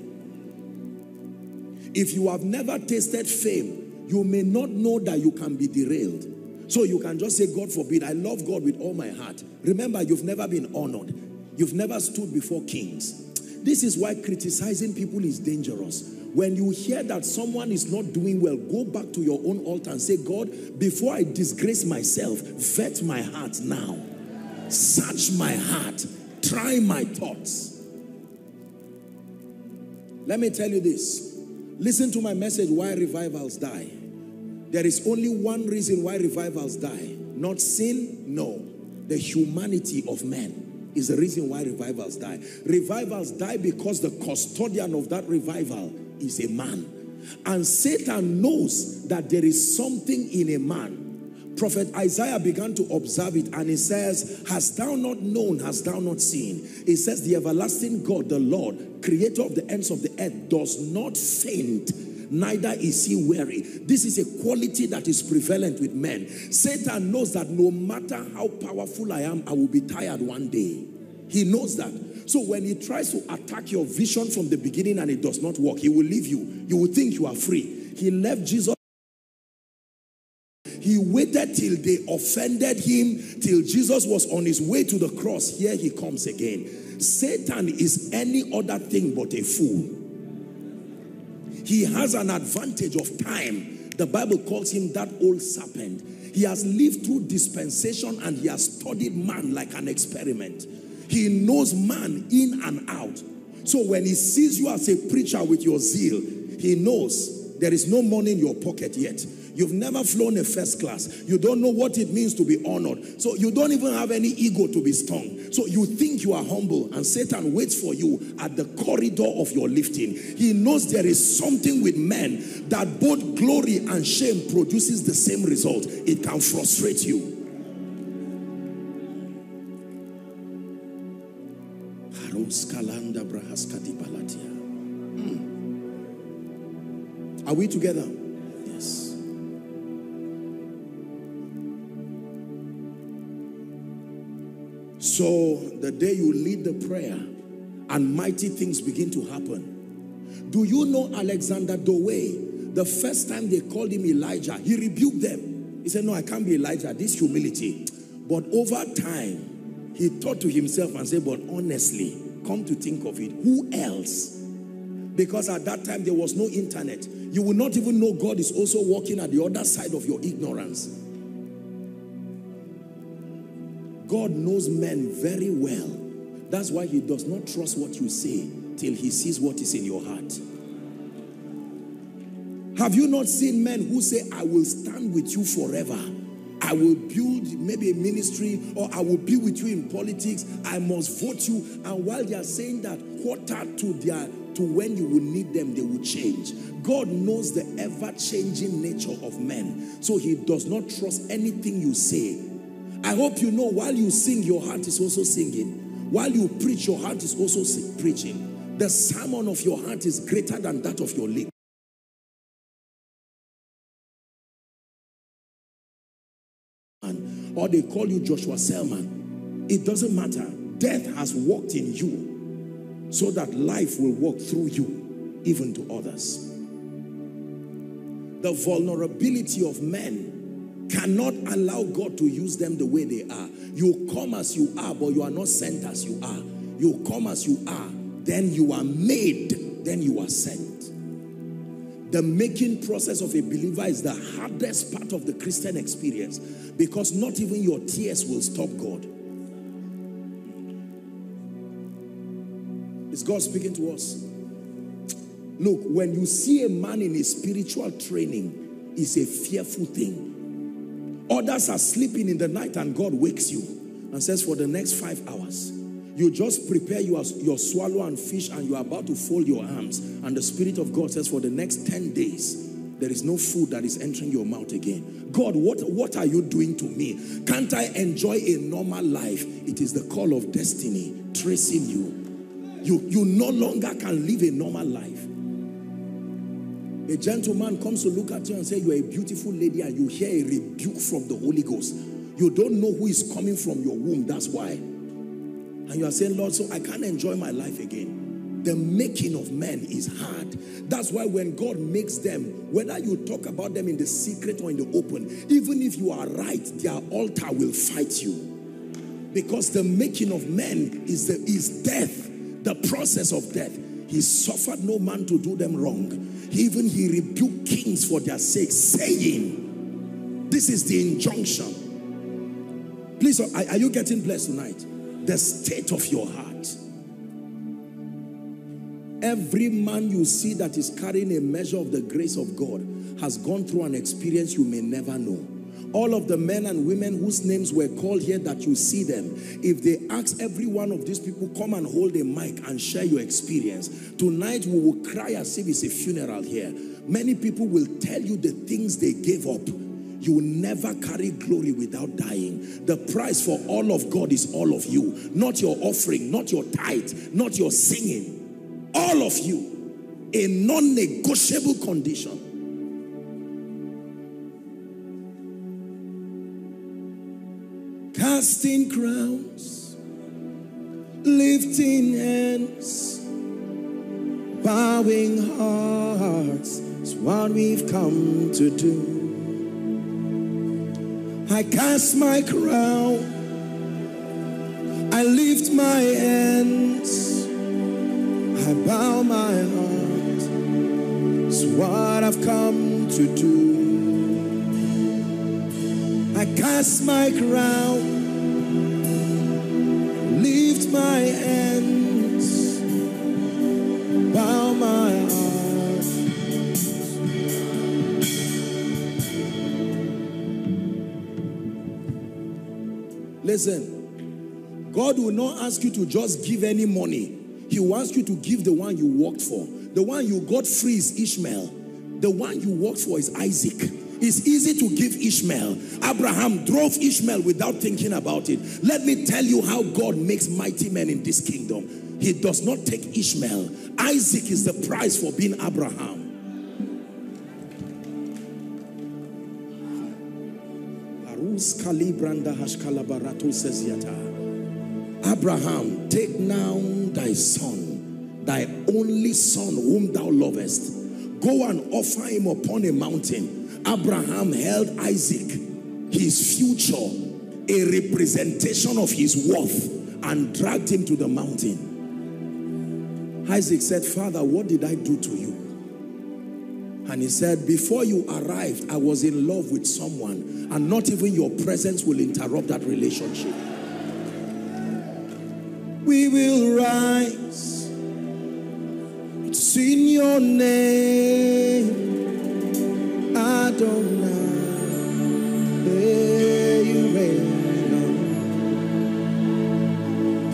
If you have never tasted fame, you may not know that you can be derailed. So you can just say, God forbid, I love God with all my heart. Remember, you've never been honored. You've never stood before kings. This is why criticizing people is dangerous. When you hear that someone is not doing well, go back to your own altar and say, God, before I disgrace myself, vet my heart now. Search my heart. Try my thoughts. Let me tell you this. Listen to my message, why revivals die. There is only one reason why revivals die. Not sin, no. The humanity of men is the reason why revivals die. Revivals die because the custodian of that revival is a man. And Satan knows that there is something in a man. Prophet Isaiah began to observe it and he says, Hast thou not known, hast thou not seen? He says, The everlasting God, the Lord, creator of the ends of the earth, does not faint, neither is he weary. This is a quality that is prevalent with men. Satan knows that no matter how powerful I am, I will be tired one day. He knows that. So when he tries to attack your vision from the beginning and it does not work, he will leave you. You will think you are free. He left Jesus. He waited till they offended him, till Jesus was on his way to the cross. Here he comes again. Satan is any other thing but a fool. He has an advantage of time. The Bible calls him that old serpent. He has lived through dispensation and he has studied man like an experiment. He knows man in and out. So when he sees you as a preacher with your zeal, he knows there is no money in your pocket yet. You've never flown a first class. You don't know what it means to be honored. So you don't even have any ego to be stung. So you think you are humble and Satan waits for you at the corridor of your lifting. He knows there is something with men that both glory and shame produces the same result. It can frustrate you. Hmm. Are we together? So the day you lead the prayer and mighty things begin to happen. Do you know Alexander Dowie? The first time they called him Elijah, he rebuked them. He said, no, I can't be Elijah. This humility. But over time, he thought to himself and said, but honestly, come to think of it, who else? Because at that time there was no internet. You will not even know God is also working at the other side of your ignorance. God knows men very well. That's why he does not trust what you say till he sees what is in your heart. Have you not seen men who say, I will stand with you forever? I will build maybe a ministry or I will be with you in politics. I must vote you. And while they are saying that, quarter to their to when you will need them, they will change. God knows the ever-changing nature of men. So he does not trust anything you say. I hope you know while you sing, your heart is also singing. While you preach, your heart is also preaching. The sermon of your heart is greater than that of your lips. Or they call you Joshua Selman. It doesn't matter. Death has walked in you so that life will walk through you, even to others. The vulnerability of men cannot allow God to use them the way they are. You come as you are, but you are not sent as you are. You come as you are, then you are made, then you are sent. The making process of a believer is the hardest part of the Christian experience because not even your tears will stop God. Is God speaking to us? Look, when you see a man in a spiritual training, it's a fearful thing. Others are sleeping in the night and God wakes you and says, for the next five hours, you just prepare your, your swallow and fish and you are about to fold your arms. And the Spirit of God says, for the next 10 days, there is no food that is entering your mouth again. God, what, what are you doing to me? Can't I enjoy a normal life? It is the call of destiny tracing you. You, you no longer can live a normal life. A gentleman comes to look at you and say, you are a beautiful lady and you hear a rebuke from the Holy Ghost. You don't know who is coming from your womb. That's why. And you are saying, Lord, so I can't enjoy my life again. The making of men is hard. That's why when God makes them, whether you talk about them in the secret or in the open, even if you are right, their altar will fight you. Because the making of men is, the, is death, the process of death. He suffered no man to do them wrong. Even he rebuked kings for their sake, saying, this is the injunction. Please, are, are you getting blessed tonight? the state of your heart. Every man you see that is carrying a measure of the grace of God has gone through an experience you may never know. All of the men and women whose names were called here that you see them, if they ask every one of these people, come and hold a mic and share your experience. Tonight we will cry as if it's a funeral here. Many people will tell you the things they gave up you will never carry glory without dying. The price for all of God is all of you. Not your offering, not your tithe, not your singing. All of you. A non-negotiable condition. Casting crowns, lifting hands, bowing hearts is what we've come to do. I cast my crown. I lift my hands. I bow my heart. It's what I've come to do. I cast my crown. Hands. Bow my heart. Listen, God will not ask you to just give any money. He wants you to give the one you worked for. The one you got free is Ishmael. The one you worked for is Isaac. It's easy to give Ishmael. Abraham drove Ishmael without thinking about it. Let me tell you how God makes mighty men in this kingdom. He does not take Ishmael. Isaac is the price for being Abraham. Abraham, take now thy son, thy only son whom thou lovest. Go and offer him upon a mountain. Abraham held Isaac, his future, a representation of his worth, and dragged him to the mountain. Isaac said, Father, what did I do to you? And he said, before you arrived, I was in love with someone and not even your presence will interrupt that relationship. We will rise. It's in your name.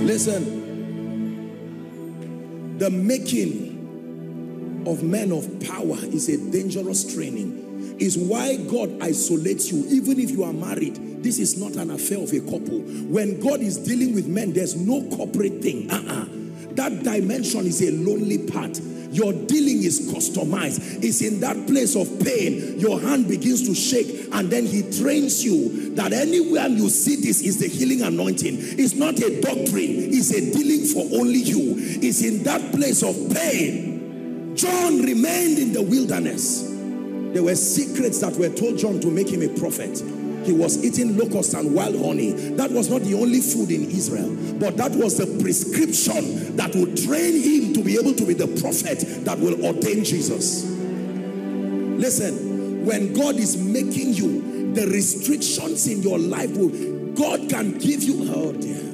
Listen. The making of men of power is a dangerous training. Is why God isolates you, even if you are married. This is not an affair of a couple. When God is dealing with men, there's no corporate thing. Uh-uh. That dimension is a lonely part. Your dealing is customized. It's in that place of pain. Your hand begins to shake and then he trains you that anywhere you see this is the healing anointing. It's not a doctrine. It's a dealing for only you. It's in that place of pain. John remained in the wilderness. There were secrets that were told John to make him a prophet. He was eating locusts and wild honey. That was not the only food in Israel, but that was the prescription that would train him to be able to be the prophet that will ordain Jesus. Listen, when God is making you, the restrictions in your life will, God can give you, oh dear.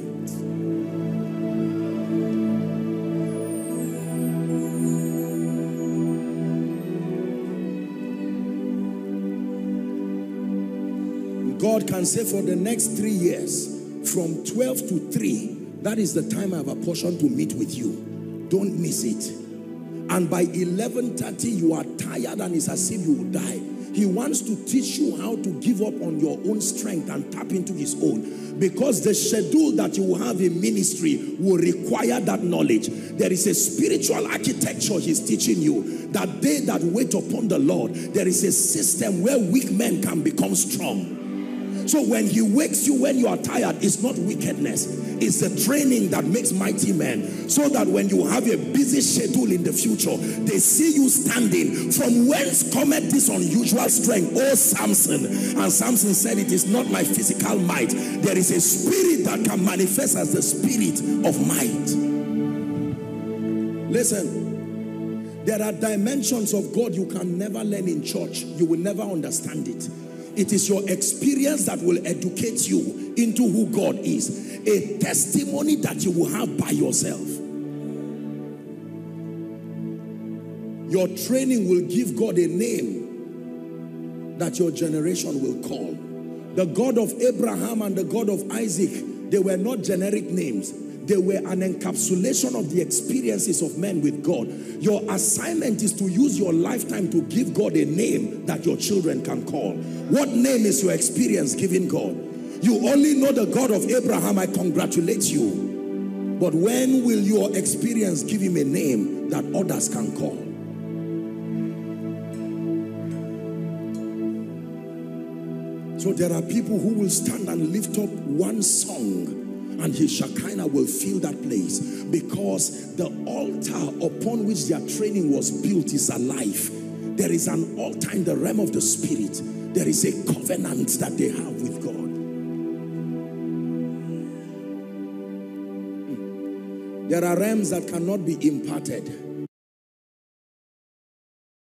Can say for the next three years, from 12 to 3, that is the time I have apportioned to meet with you. Don't miss it. And by 11.30, you are tired and it's as if you will die. He wants to teach you how to give up on your own strength and tap into his own. Because the schedule that you will have in ministry will require that knowledge. There is a spiritual architecture he's teaching you. That they that wait upon the Lord, there is a system where weak men can become strong. So when he wakes you when you are tired, it's not wickedness. It's the training that makes mighty men. So that when you have a busy schedule in the future, they see you standing. From whence cometh this unusual strength? Oh, Samson. And Samson said, it is not my physical might. There is a spirit that can manifest as the spirit of might. Listen, there are dimensions of God you can never learn in church. You will never understand it. It is your experience that will educate you into who God is. A testimony that you will have by yourself. Your training will give God a name that your generation will call. The God of Abraham and the God of Isaac, they were not generic names. They were an encapsulation of the experiences of men with God. Your assignment is to use your lifetime to give God a name that your children can call. What name is your experience giving God? You only know the God of Abraham. I congratulate you. But when will your experience give him a name that others can call? So there are people who will stand and lift up one song and his Shekinah will fill that place because the altar upon which their training was built is alive. There is an altar in the realm of the spirit. There is a covenant that they have with God. Hmm. There are realms that cannot be imparted.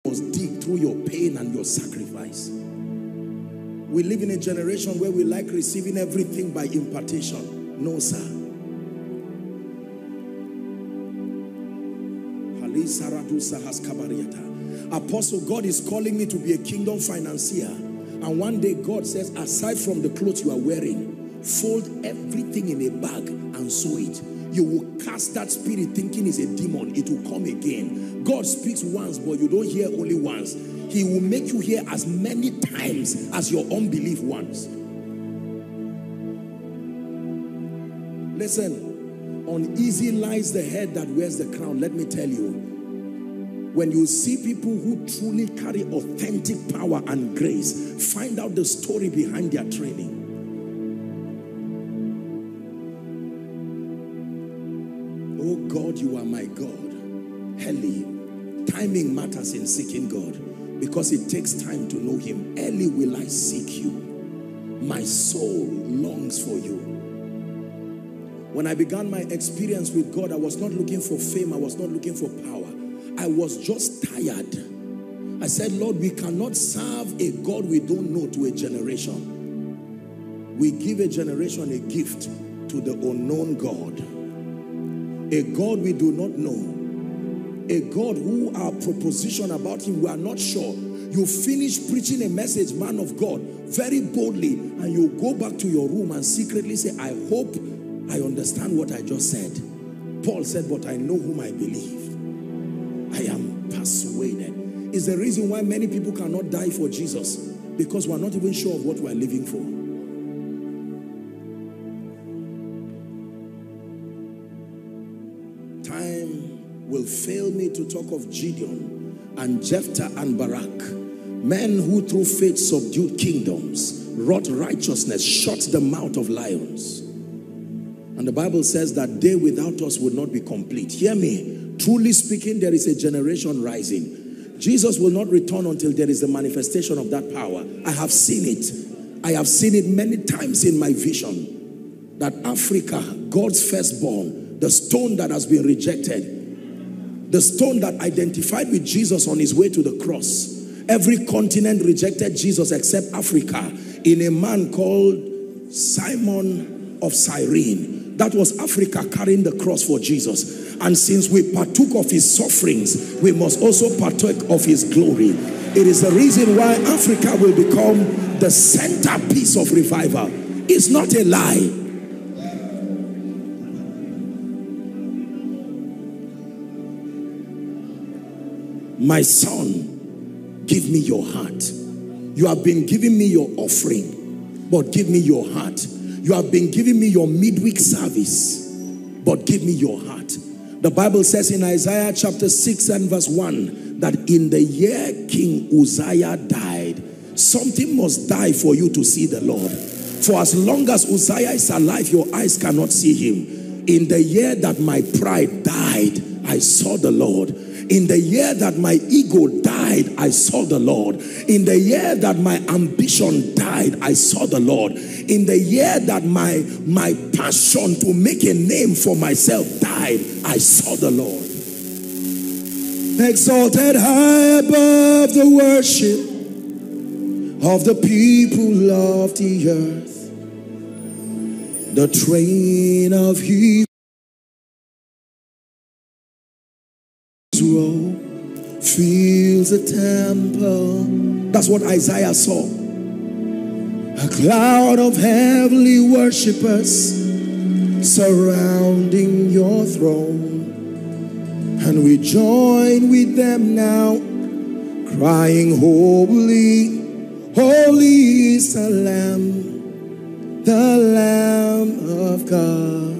You must dig through your pain and your sacrifice. We live in a generation where we like receiving everything by impartation. No, sir. Apostle, God is calling me to be a kingdom financier. And one day God says, aside from the clothes you are wearing, fold everything in a bag and sew it. You will cast that spirit thinking is a demon. It will come again. God speaks once, but you don't hear only once. He will make you hear as many times as your unbelief wants. Listen, uneasy lies the head that wears the crown. Let me tell you, when you see people who truly carry authentic power and grace, find out the story behind their training. Oh God, you are my God. Eli, timing matters in seeking God because it takes time to know him. Early will I seek you. My soul longs for you. When I began my experience with God, I was not looking for fame. I was not looking for power. I was just tired. I said, Lord, we cannot serve a God we don't know to a generation. We give a generation a gift to the unknown God. A God we do not know. A God who our proposition about him, we are not sure. You finish preaching a message, man of God, very boldly, and you go back to your room and secretly say, I hope I understand what I just said. Paul said, but I know whom I believe. I am persuaded is the reason why many people cannot die for Jesus because we're not even sure of what we're living for. Time will fail me to talk of Gideon and Jephthah and Barak, men who through faith subdued kingdoms, wrought righteousness, shut the mouth of lions. And the Bible says that day without us would not be complete. Hear me. Truly speaking, there is a generation rising Jesus will not return until there is a manifestation of that power. I have seen it. I have seen it many times in my vision that Africa, God's firstborn, the stone that has been rejected, the stone that identified with Jesus on his way to the cross. Every continent rejected Jesus except Africa in a man called Simon of Cyrene. That was Africa carrying the cross for Jesus. And since we partook of his sufferings, we must also partake of his glory. It is the reason why Africa will become the centerpiece of revival. It's not a lie. My son, give me your heart. You have been giving me your offering, but give me your heart. You have been giving me your midweek service, but give me your heart. The Bible says in Isaiah chapter 6 and verse 1 that in the year King Uzziah died, something must die for you to see the Lord. For as long as Uzziah is alive, your eyes cannot see him. In the year that my pride died, I saw the Lord. In the year that my ego died, I saw the Lord. In the year that my ambition died, I saw the Lord. In the year that my, my passion to make a name for myself died, I saw the Lord. Exalted high above the worship of the people of the earth, the train of his robe fills the temple. That's what Isaiah saw. A cloud of heavenly worshippers surrounding your throne. And we join with them now, crying, Holy, holy is the Lamb, the Lamb of God.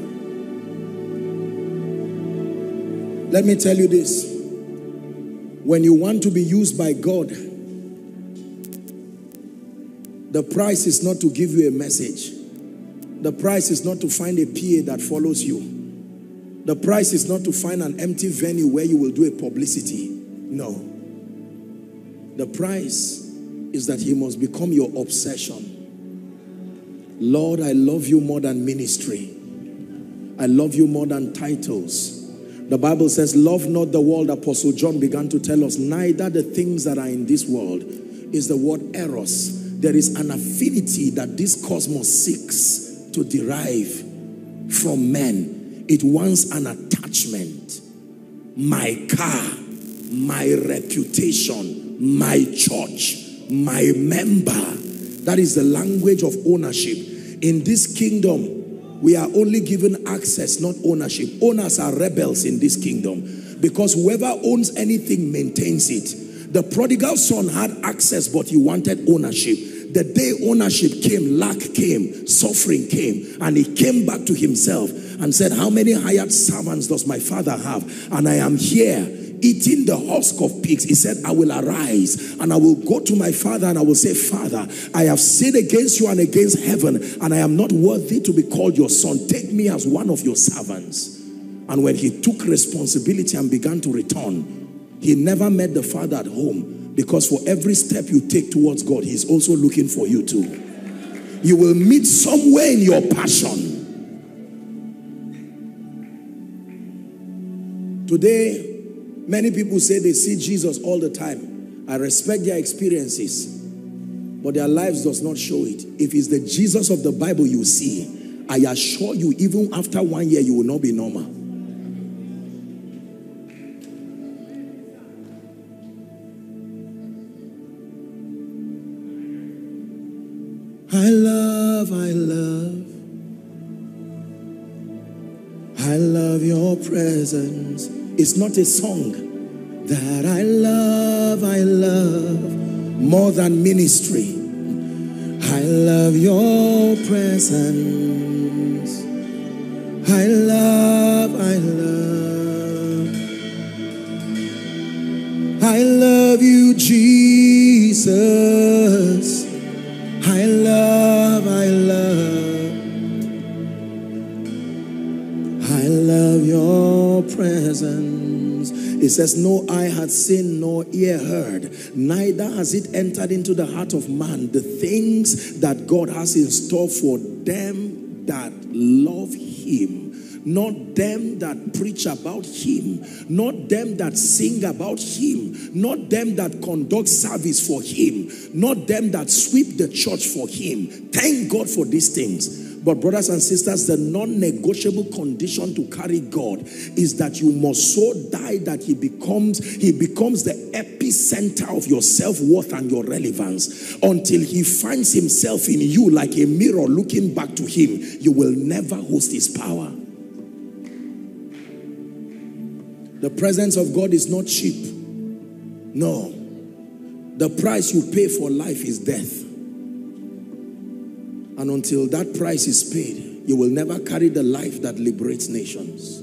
Let me tell you this. When you want to be used by God, the price is not to give you a message. The price is not to find a PA that follows you. The price is not to find an empty venue where you will do a publicity. No. The price is that he must become your obsession. Lord, I love you more than ministry. I love you more than titles. The Bible says, love not the world. Apostle John began to tell us, neither the things that are in this world is the word eros. There is an affinity that this cosmos seeks to derive from men. It wants an attachment. My car, my reputation, my church, my member. That is the language of ownership. In this kingdom, we are only given access, not ownership. Owners are rebels in this kingdom because whoever owns anything maintains it. The prodigal son had access, but he wanted ownership. The day ownership came, lack came, suffering came, and he came back to himself and said, how many hired servants does my father have? And I am here eating the husk of pigs, he said, I will arise and I will go to my father and I will say, Father, I have sinned against you and against heaven, and I am not worthy to be called your son. Take me as one of your servants. And when he took responsibility and began to return, he never met the father at home because for every step you take towards God, he's also looking for you too. You will meet somewhere in your passion. Today, Many people say they see Jesus all the time. I respect their experiences, but their lives does not show it. If it's the Jesus of the Bible you see, I assure you, even after one year, you will not be normal. I love, I love, I love your presence. It's not a song. that I love, I love more than ministry. I love your presence. I love, I love. I love you, Jesus. I love, I love. I love your presence. It says, No eye had seen, nor ear heard, neither has it entered into the heart of man the things that God has in store for them that love him not them that preach about him, not them that sing about him, not them that conduct service for him, not them that sweep the church for him. Thank God for these things. But brothers and sisters, the non-negotiable condition to carry God is that you must so die that he becomes he becomes the epicenter of your self-worth and your relevance. Until he finds himself in you like a mirror looking back to him, you will never host his power. The presence of God is not cheap. No. The price you pay for life is death. And until that price is paid, you will never carry the life that liberates nations.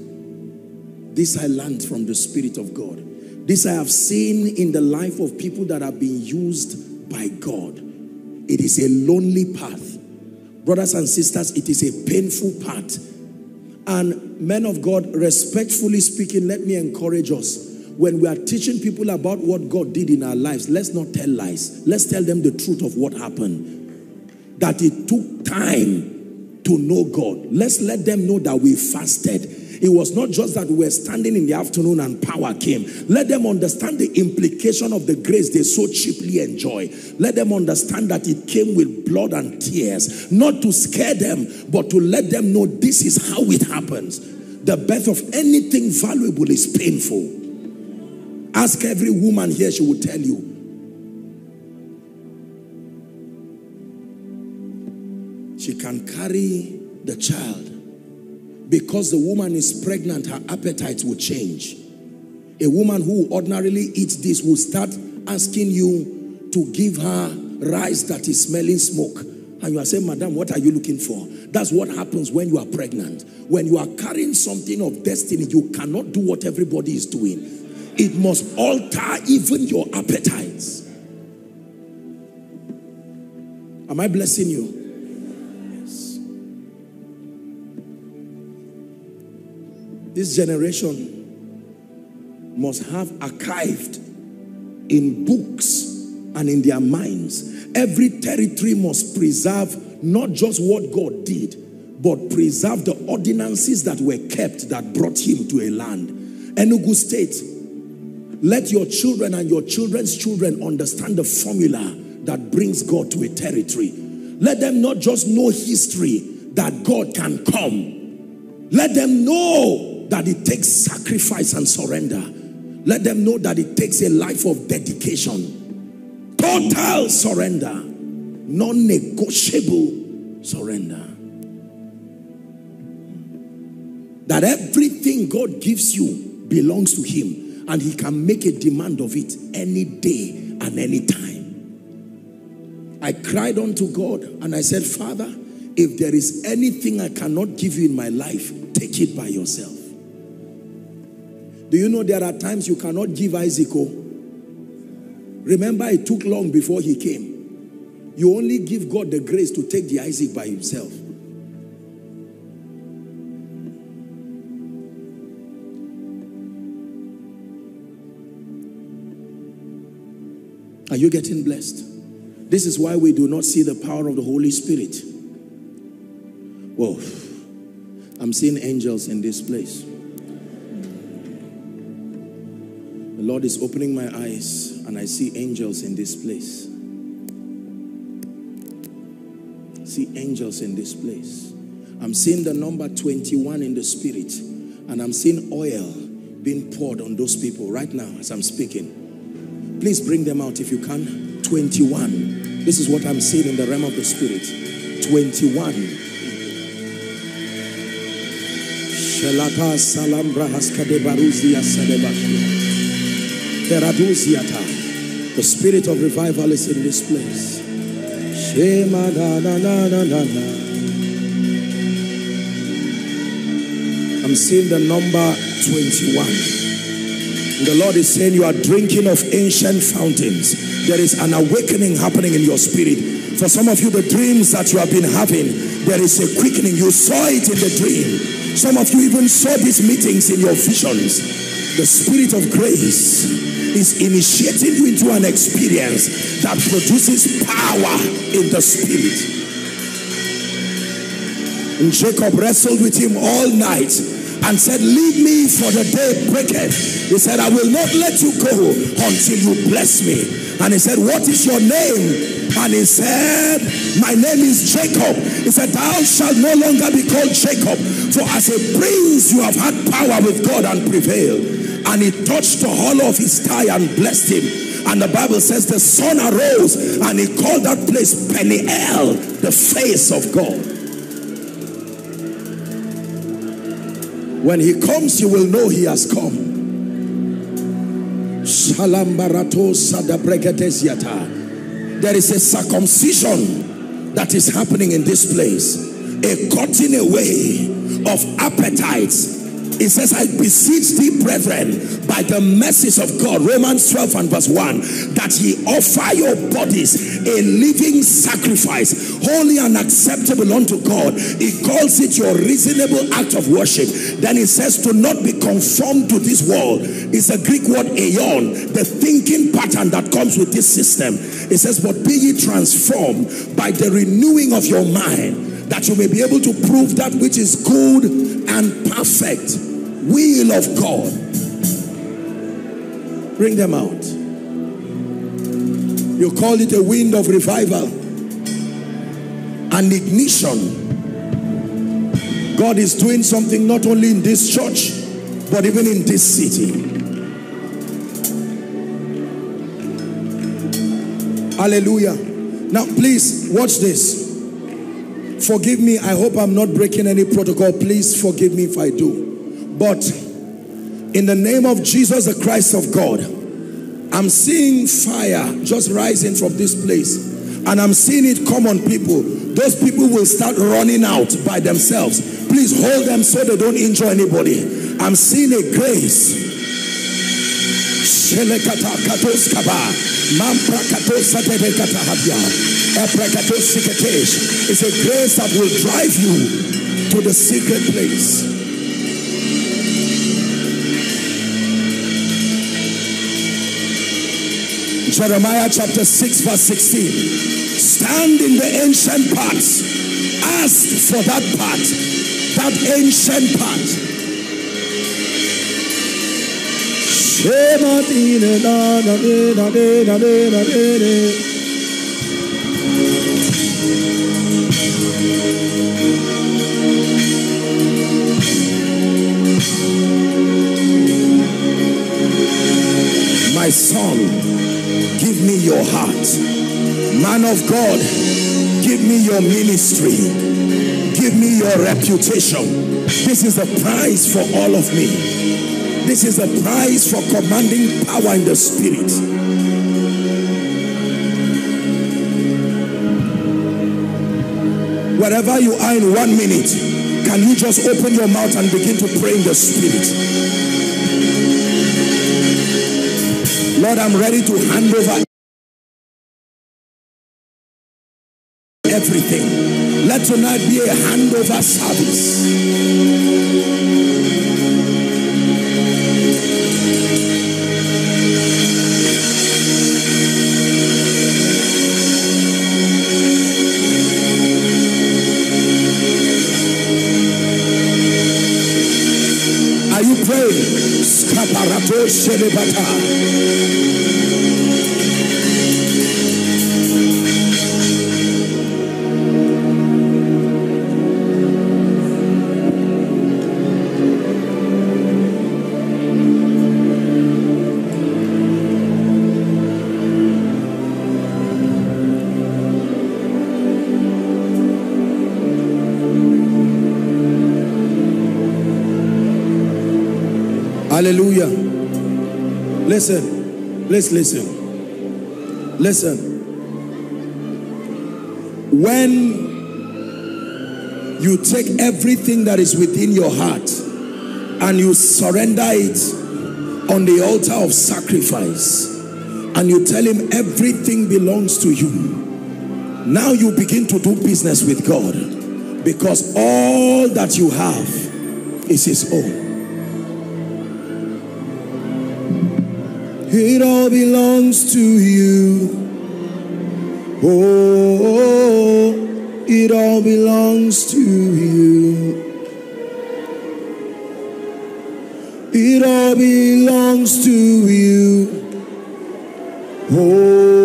This I learned from the Spirit of God. This I have seen in the life of people that have been used by God. It is a lonely path. Brothers and sisters, it is a painful path and men of God, respectfully speaking, let me encourage us. When we are teaching people about what God did in our lives, let's not tell lies. Let's tell them the truth of what happened. That it took time to know God. Let's let them know that we fasted it was not just that we were standing in the afternoon and power came. Let them understand the implication of the grace they so cheaply enjoy. Let them understand that it came with blood and tears, not to scare them, but to let them know this is how it happens. The birth of anything valuable is painful. Ask every woman here, she will tell you. Carry the child because the woman is pregnant, her appetite will change. A woman who ordinarily eats this will start asking you to give her rice that is smelling smoke. And you are saying, Madam, what are you looking for? That's what happens when you are pregnant. When you are carrying something of destiny, you cannot do what everybody is doing. It must alter even your appetites. Am I blessing you? This generation must have archived in books and in their minds. Every territory must preserve not just what God did, but preserve the ordinances that were kept that brought him to a land. Enugu State, let your children and your children's children understand the formula that brings God to a territory. Let them not just know history, that God can come. Let them know that it takes sacrifice and surrender. Let them know that it takes a life of dedication. Total surrender. Non-negotiable surrender. That everything God gives you belongs to him and he can make a demand of it any day and any time. I cried unto God and I said, Father, if there is anything I cannot give you in my life, take it by yourself. Do you know there are times you cannot give Isaac? Remember, it took long before he came. You only give God the grace to take the Isaac by himself. Are you getting blessed? This is why we do not see the power of the Holy Spirit. Whoa. I'm seeing angels in this place. Lord is opening my eyes and I see angels in this place. See angels in this place. I'm seeing the number 21 in the spirit and I'm seeing oil being poured on those people right now as I'm speaking. Please bring them out if you can. 21. This is what I'm seeing in the realm of the spirit. 21. Shelata salambra haskade baruzia The spirit of revival is in this place. Shema da da da da da. I'm seeing the number 21. The Lord is saying you are drinking of ancient fountains. There is an awakening happening in your spirit. For some of you, the dreams that you have been having, there is a quickening. You saw it in the dream. Some of you even saw these meetings in your visions. The spirit of grace is initiating you into an experience that produces power in the spirit. And Jacob wrestled with him all night and said, Leave me for the day breaketh. He said, I will not let you go until you bless me. And he said, What is your name? And he said, My name is Jacob. He said, Thou shalt no longer be called Jacob, for as a prince you have had power with God and prevailed and he touched the hollow of his thigh and blessed him. And the Bible says the sun arose and he called that place Peniel, the face of God. When he comes, you will know he has come. There is a circumcision that is happening in this place, a cutting away of appetites it says, I beseech thee, brethren, by the mercies of God, Romans 12 and verse 1, that ye offer your bodies a living sacrifice, holy and acceptable unto God. He calls it your reasonable act of worship. Then he says, to not be conformed to this world. It's a Greek word, aeon, the thinking pattern that comes with this system. It says, but be ye transformed by the renewing of your mind that you may be able to prove that which is good and perfect will of God. Bring them out. You call it a wind of revival, an ignition. God is doing something not only in this church, but even in this city. Hallelujah. Now, please watch this. Forgive me. I hope I'm not breaking any protocol. Please forgive me if I do. But in the name of Jesus, the Christ of God, I'm seeing fire just rising from this place. And I'm seeing it come on people. Those people will start running out by themselves. Please hold them so they don't injure anybody. I'm seeing a grace. It's a grace that will drive you to the secret place. Jeremiah chapter 6 verse 16. Stand in the ancient parts. Ask for that part. That ancient part. My son, Give me your heart. Man of God, give me your ministry. Give me your reputation. This is the price for all of me. This is the price for commanding power in the spirit. Wherever you are in one minute, can you just open your mouth and begin to pray in the spirit? Lord, I'm ready to hand over everything. Let tonight be a handover service. Hallelujah. Listen, Please listen. Listen. When you take everything that is within your heart and you surrender it on the altar of sacrifice and you tell him everything belongs to you now you begin to do business with God because all that you have is his own it all belongs to you. Oh it all belongs to you. It all belongs to you. Oh,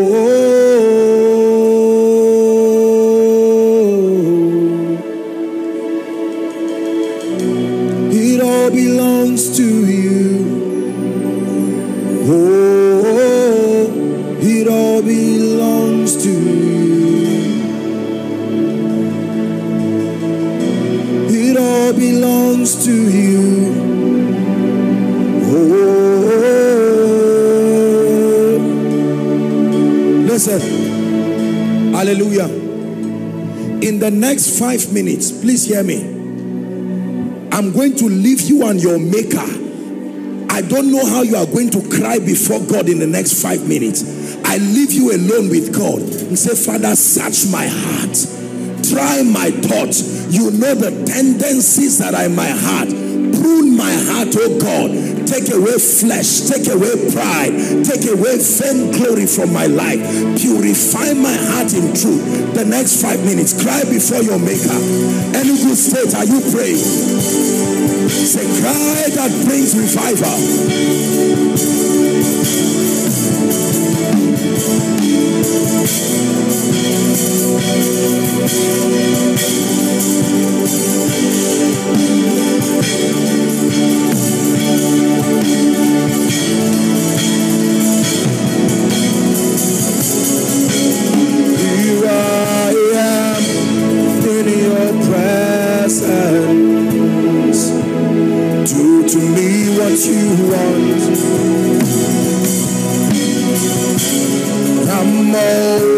next five minutes, please hear me. I'm going to leave you and your maker. I don't know how you are going to cry before God in the next five minutes. I leave you alone with God and say, Father, search my heart, try my thoughts. You know the tendencies that are in my heart prune my heart, oh God. Take away flesh, take away pride, take away vain glory from my life. Purify my heart in truth. The next five minutes, cry before your maker. Enugu State, are you praying? Say, cry that brings revival. You are in your transgression Do to me what you want. I'm open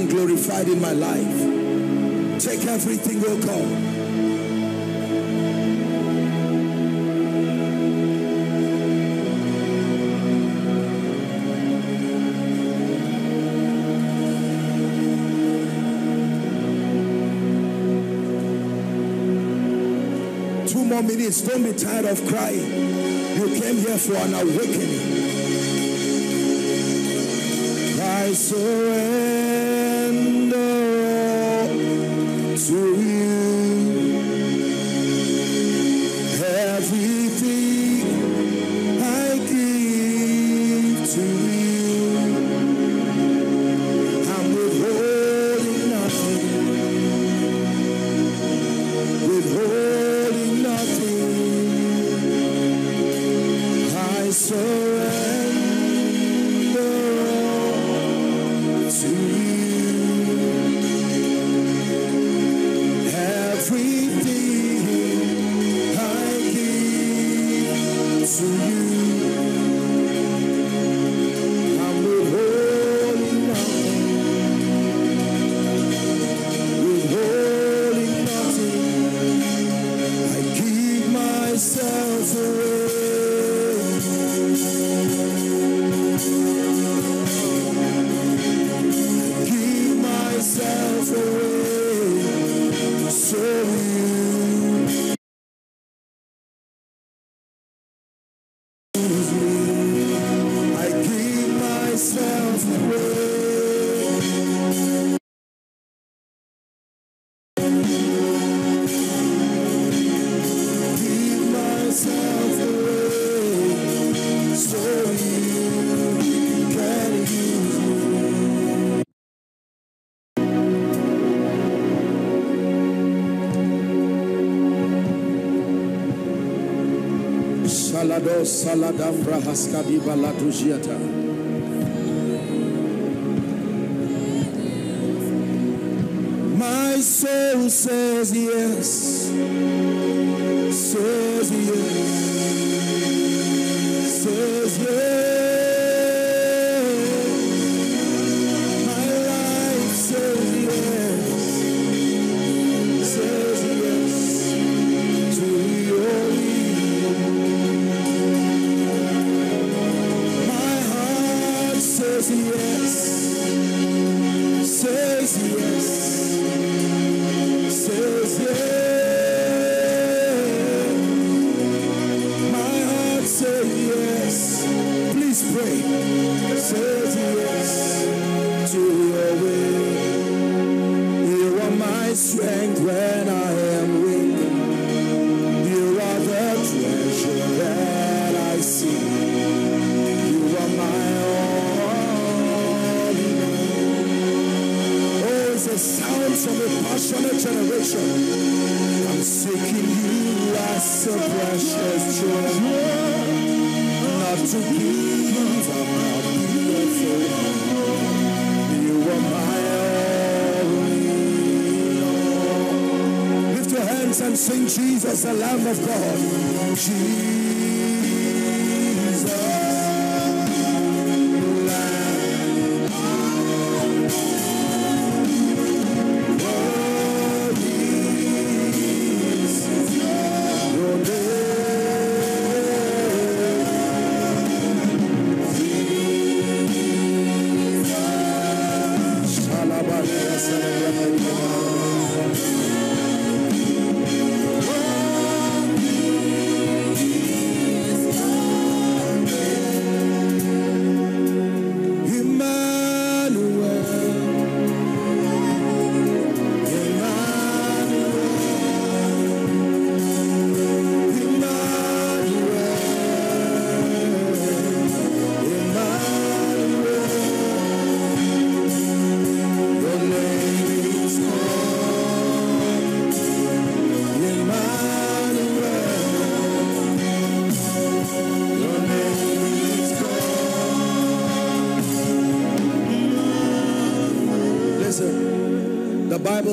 and glorified in my life. Take everything, O God. more minutes. Don't be tired of crying. You came here for an awakening. Christ away. Saladambra My soul says yes.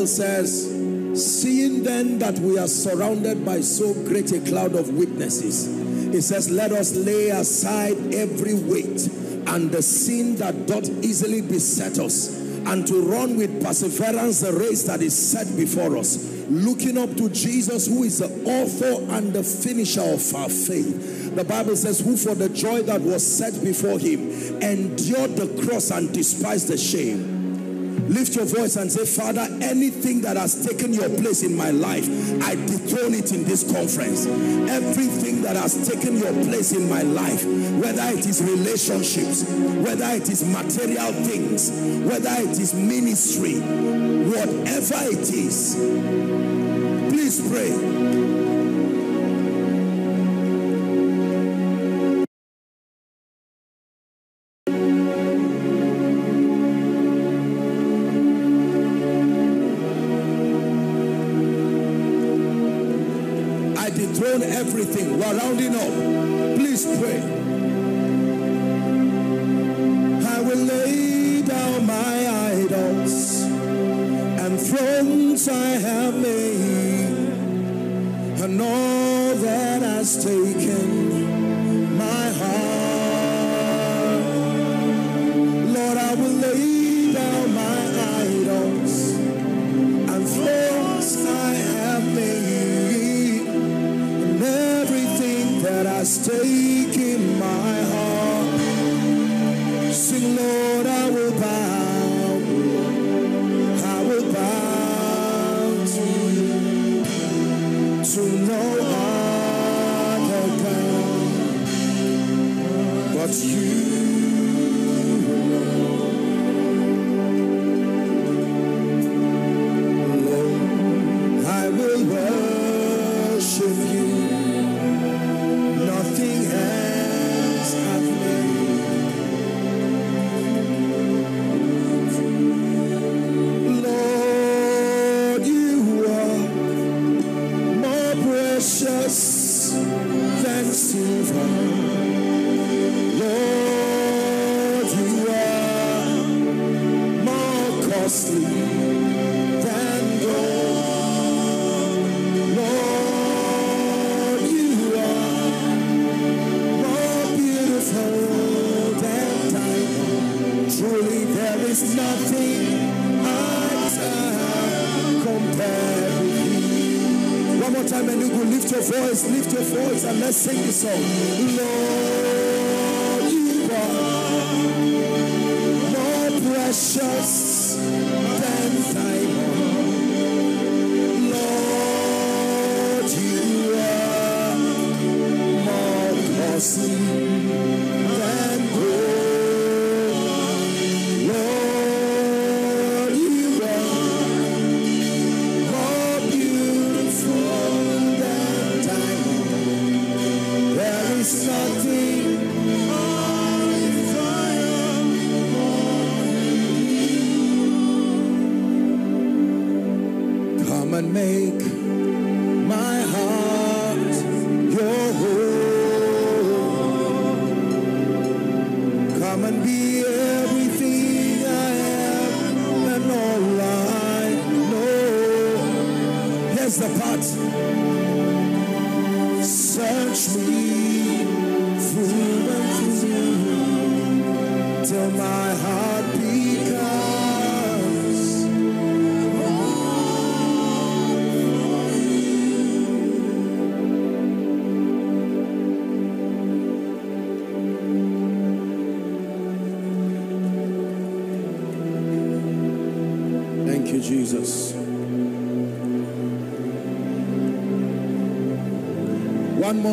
says, Seeing then that we are surrounded by so great a cloud of witnesses, it says, Let us lay aside every weight and the sin that doth easily beset us, and to run with perseverance the race that is set before us, looking up to Jesus, who is the author and the finisher of our faith. The Bible says, Who for the joy that was set before him endured the cross and despised the shame Lift your voice and say, Father, anything that has taken your place in my life, I dethrone it in this conference. Everything that has taken your place in my life, whether it is relationships, whether it is material things, whether it is ministry, whatever it is, say.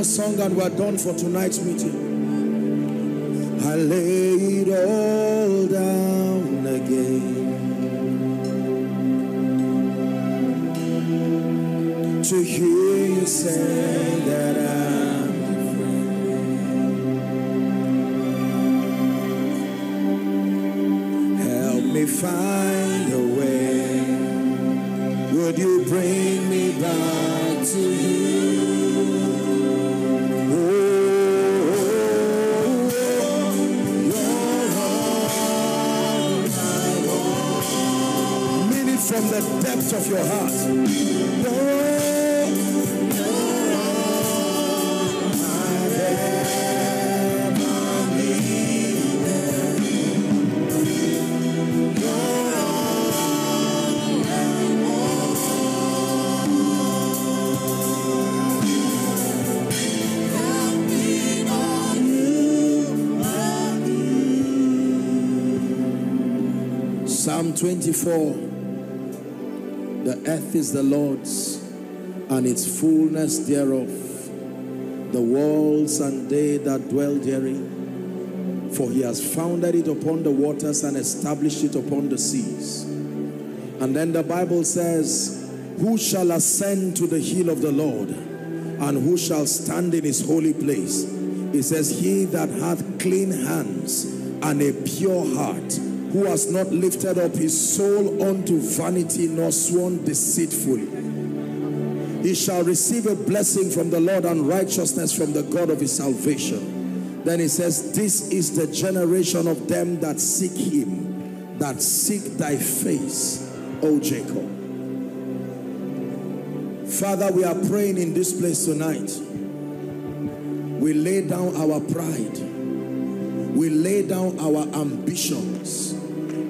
Song and we're done for tonight's meeting. I lay it all down again to hear you say that I'm Help me find depths of your heart. Psalm 24 The earth is the Lord's and its fullness thereof, the worlds and they that dwell therein. For he has founded it upon the waters and established it upon the seas. And then the Bible says, Who shall ascend to the hill of the Lord? And who shall stand in his holy place? It says, He that hath clean hands and a pure heart who has not lifted up his soul unto vanity nor sworn deceitfully. He shall receive a blessing from the Lord and righteousness from the God of his salvation. Then he says, This is the generation of them that seek him, that seek thy face, O Jacob. Father, we are praying in this place tonight. We lay down our pride. We lay down our ambitions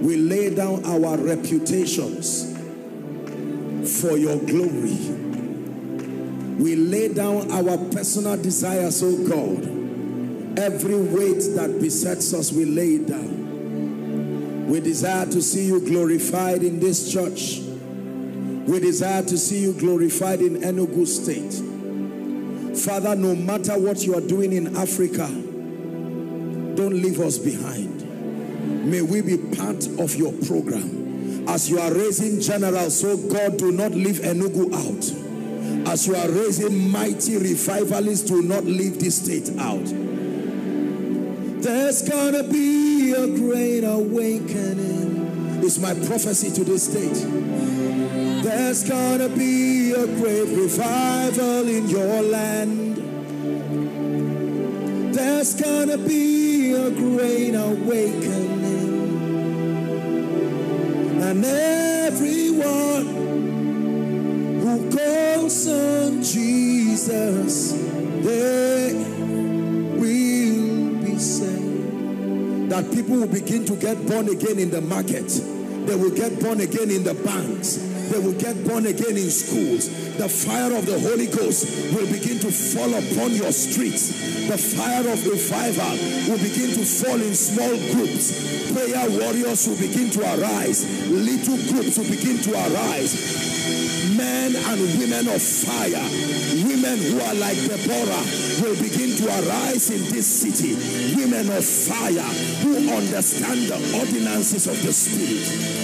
we lay down our reputations for your glory. We lay down our personal desires, oh God. Every weight that besets us, we lay it down. We desire to see you glorified in this church. We desire to see you glorified in Enugu State. Father, no matter what you are doing in Africa, don't leave us behind. May we be part of your program. As you are raising generals, so God, do not leave Enugu out. As you are raising mighty revivalists, do not leave this state out. There's gonna be a great awakening. It's my prophecy to this state. There's gonna be a great revival in your land. There's gonna be a great awakening and everyone who calls on Jesus, they will be saved. That people will begin to get born again in the market, they will get born again in the banks, they will get born again in schools. The fire of the Holy Ghost will begin to fall upon your streets. The fire of revival will begin to fall in small groups. Prayer warriors will begin to arise. Little groups will begin to arise. Men and women of fire, women who are like Deborah, will begin to arise in this city. Women of fire who understand the ordinances of the Spirit.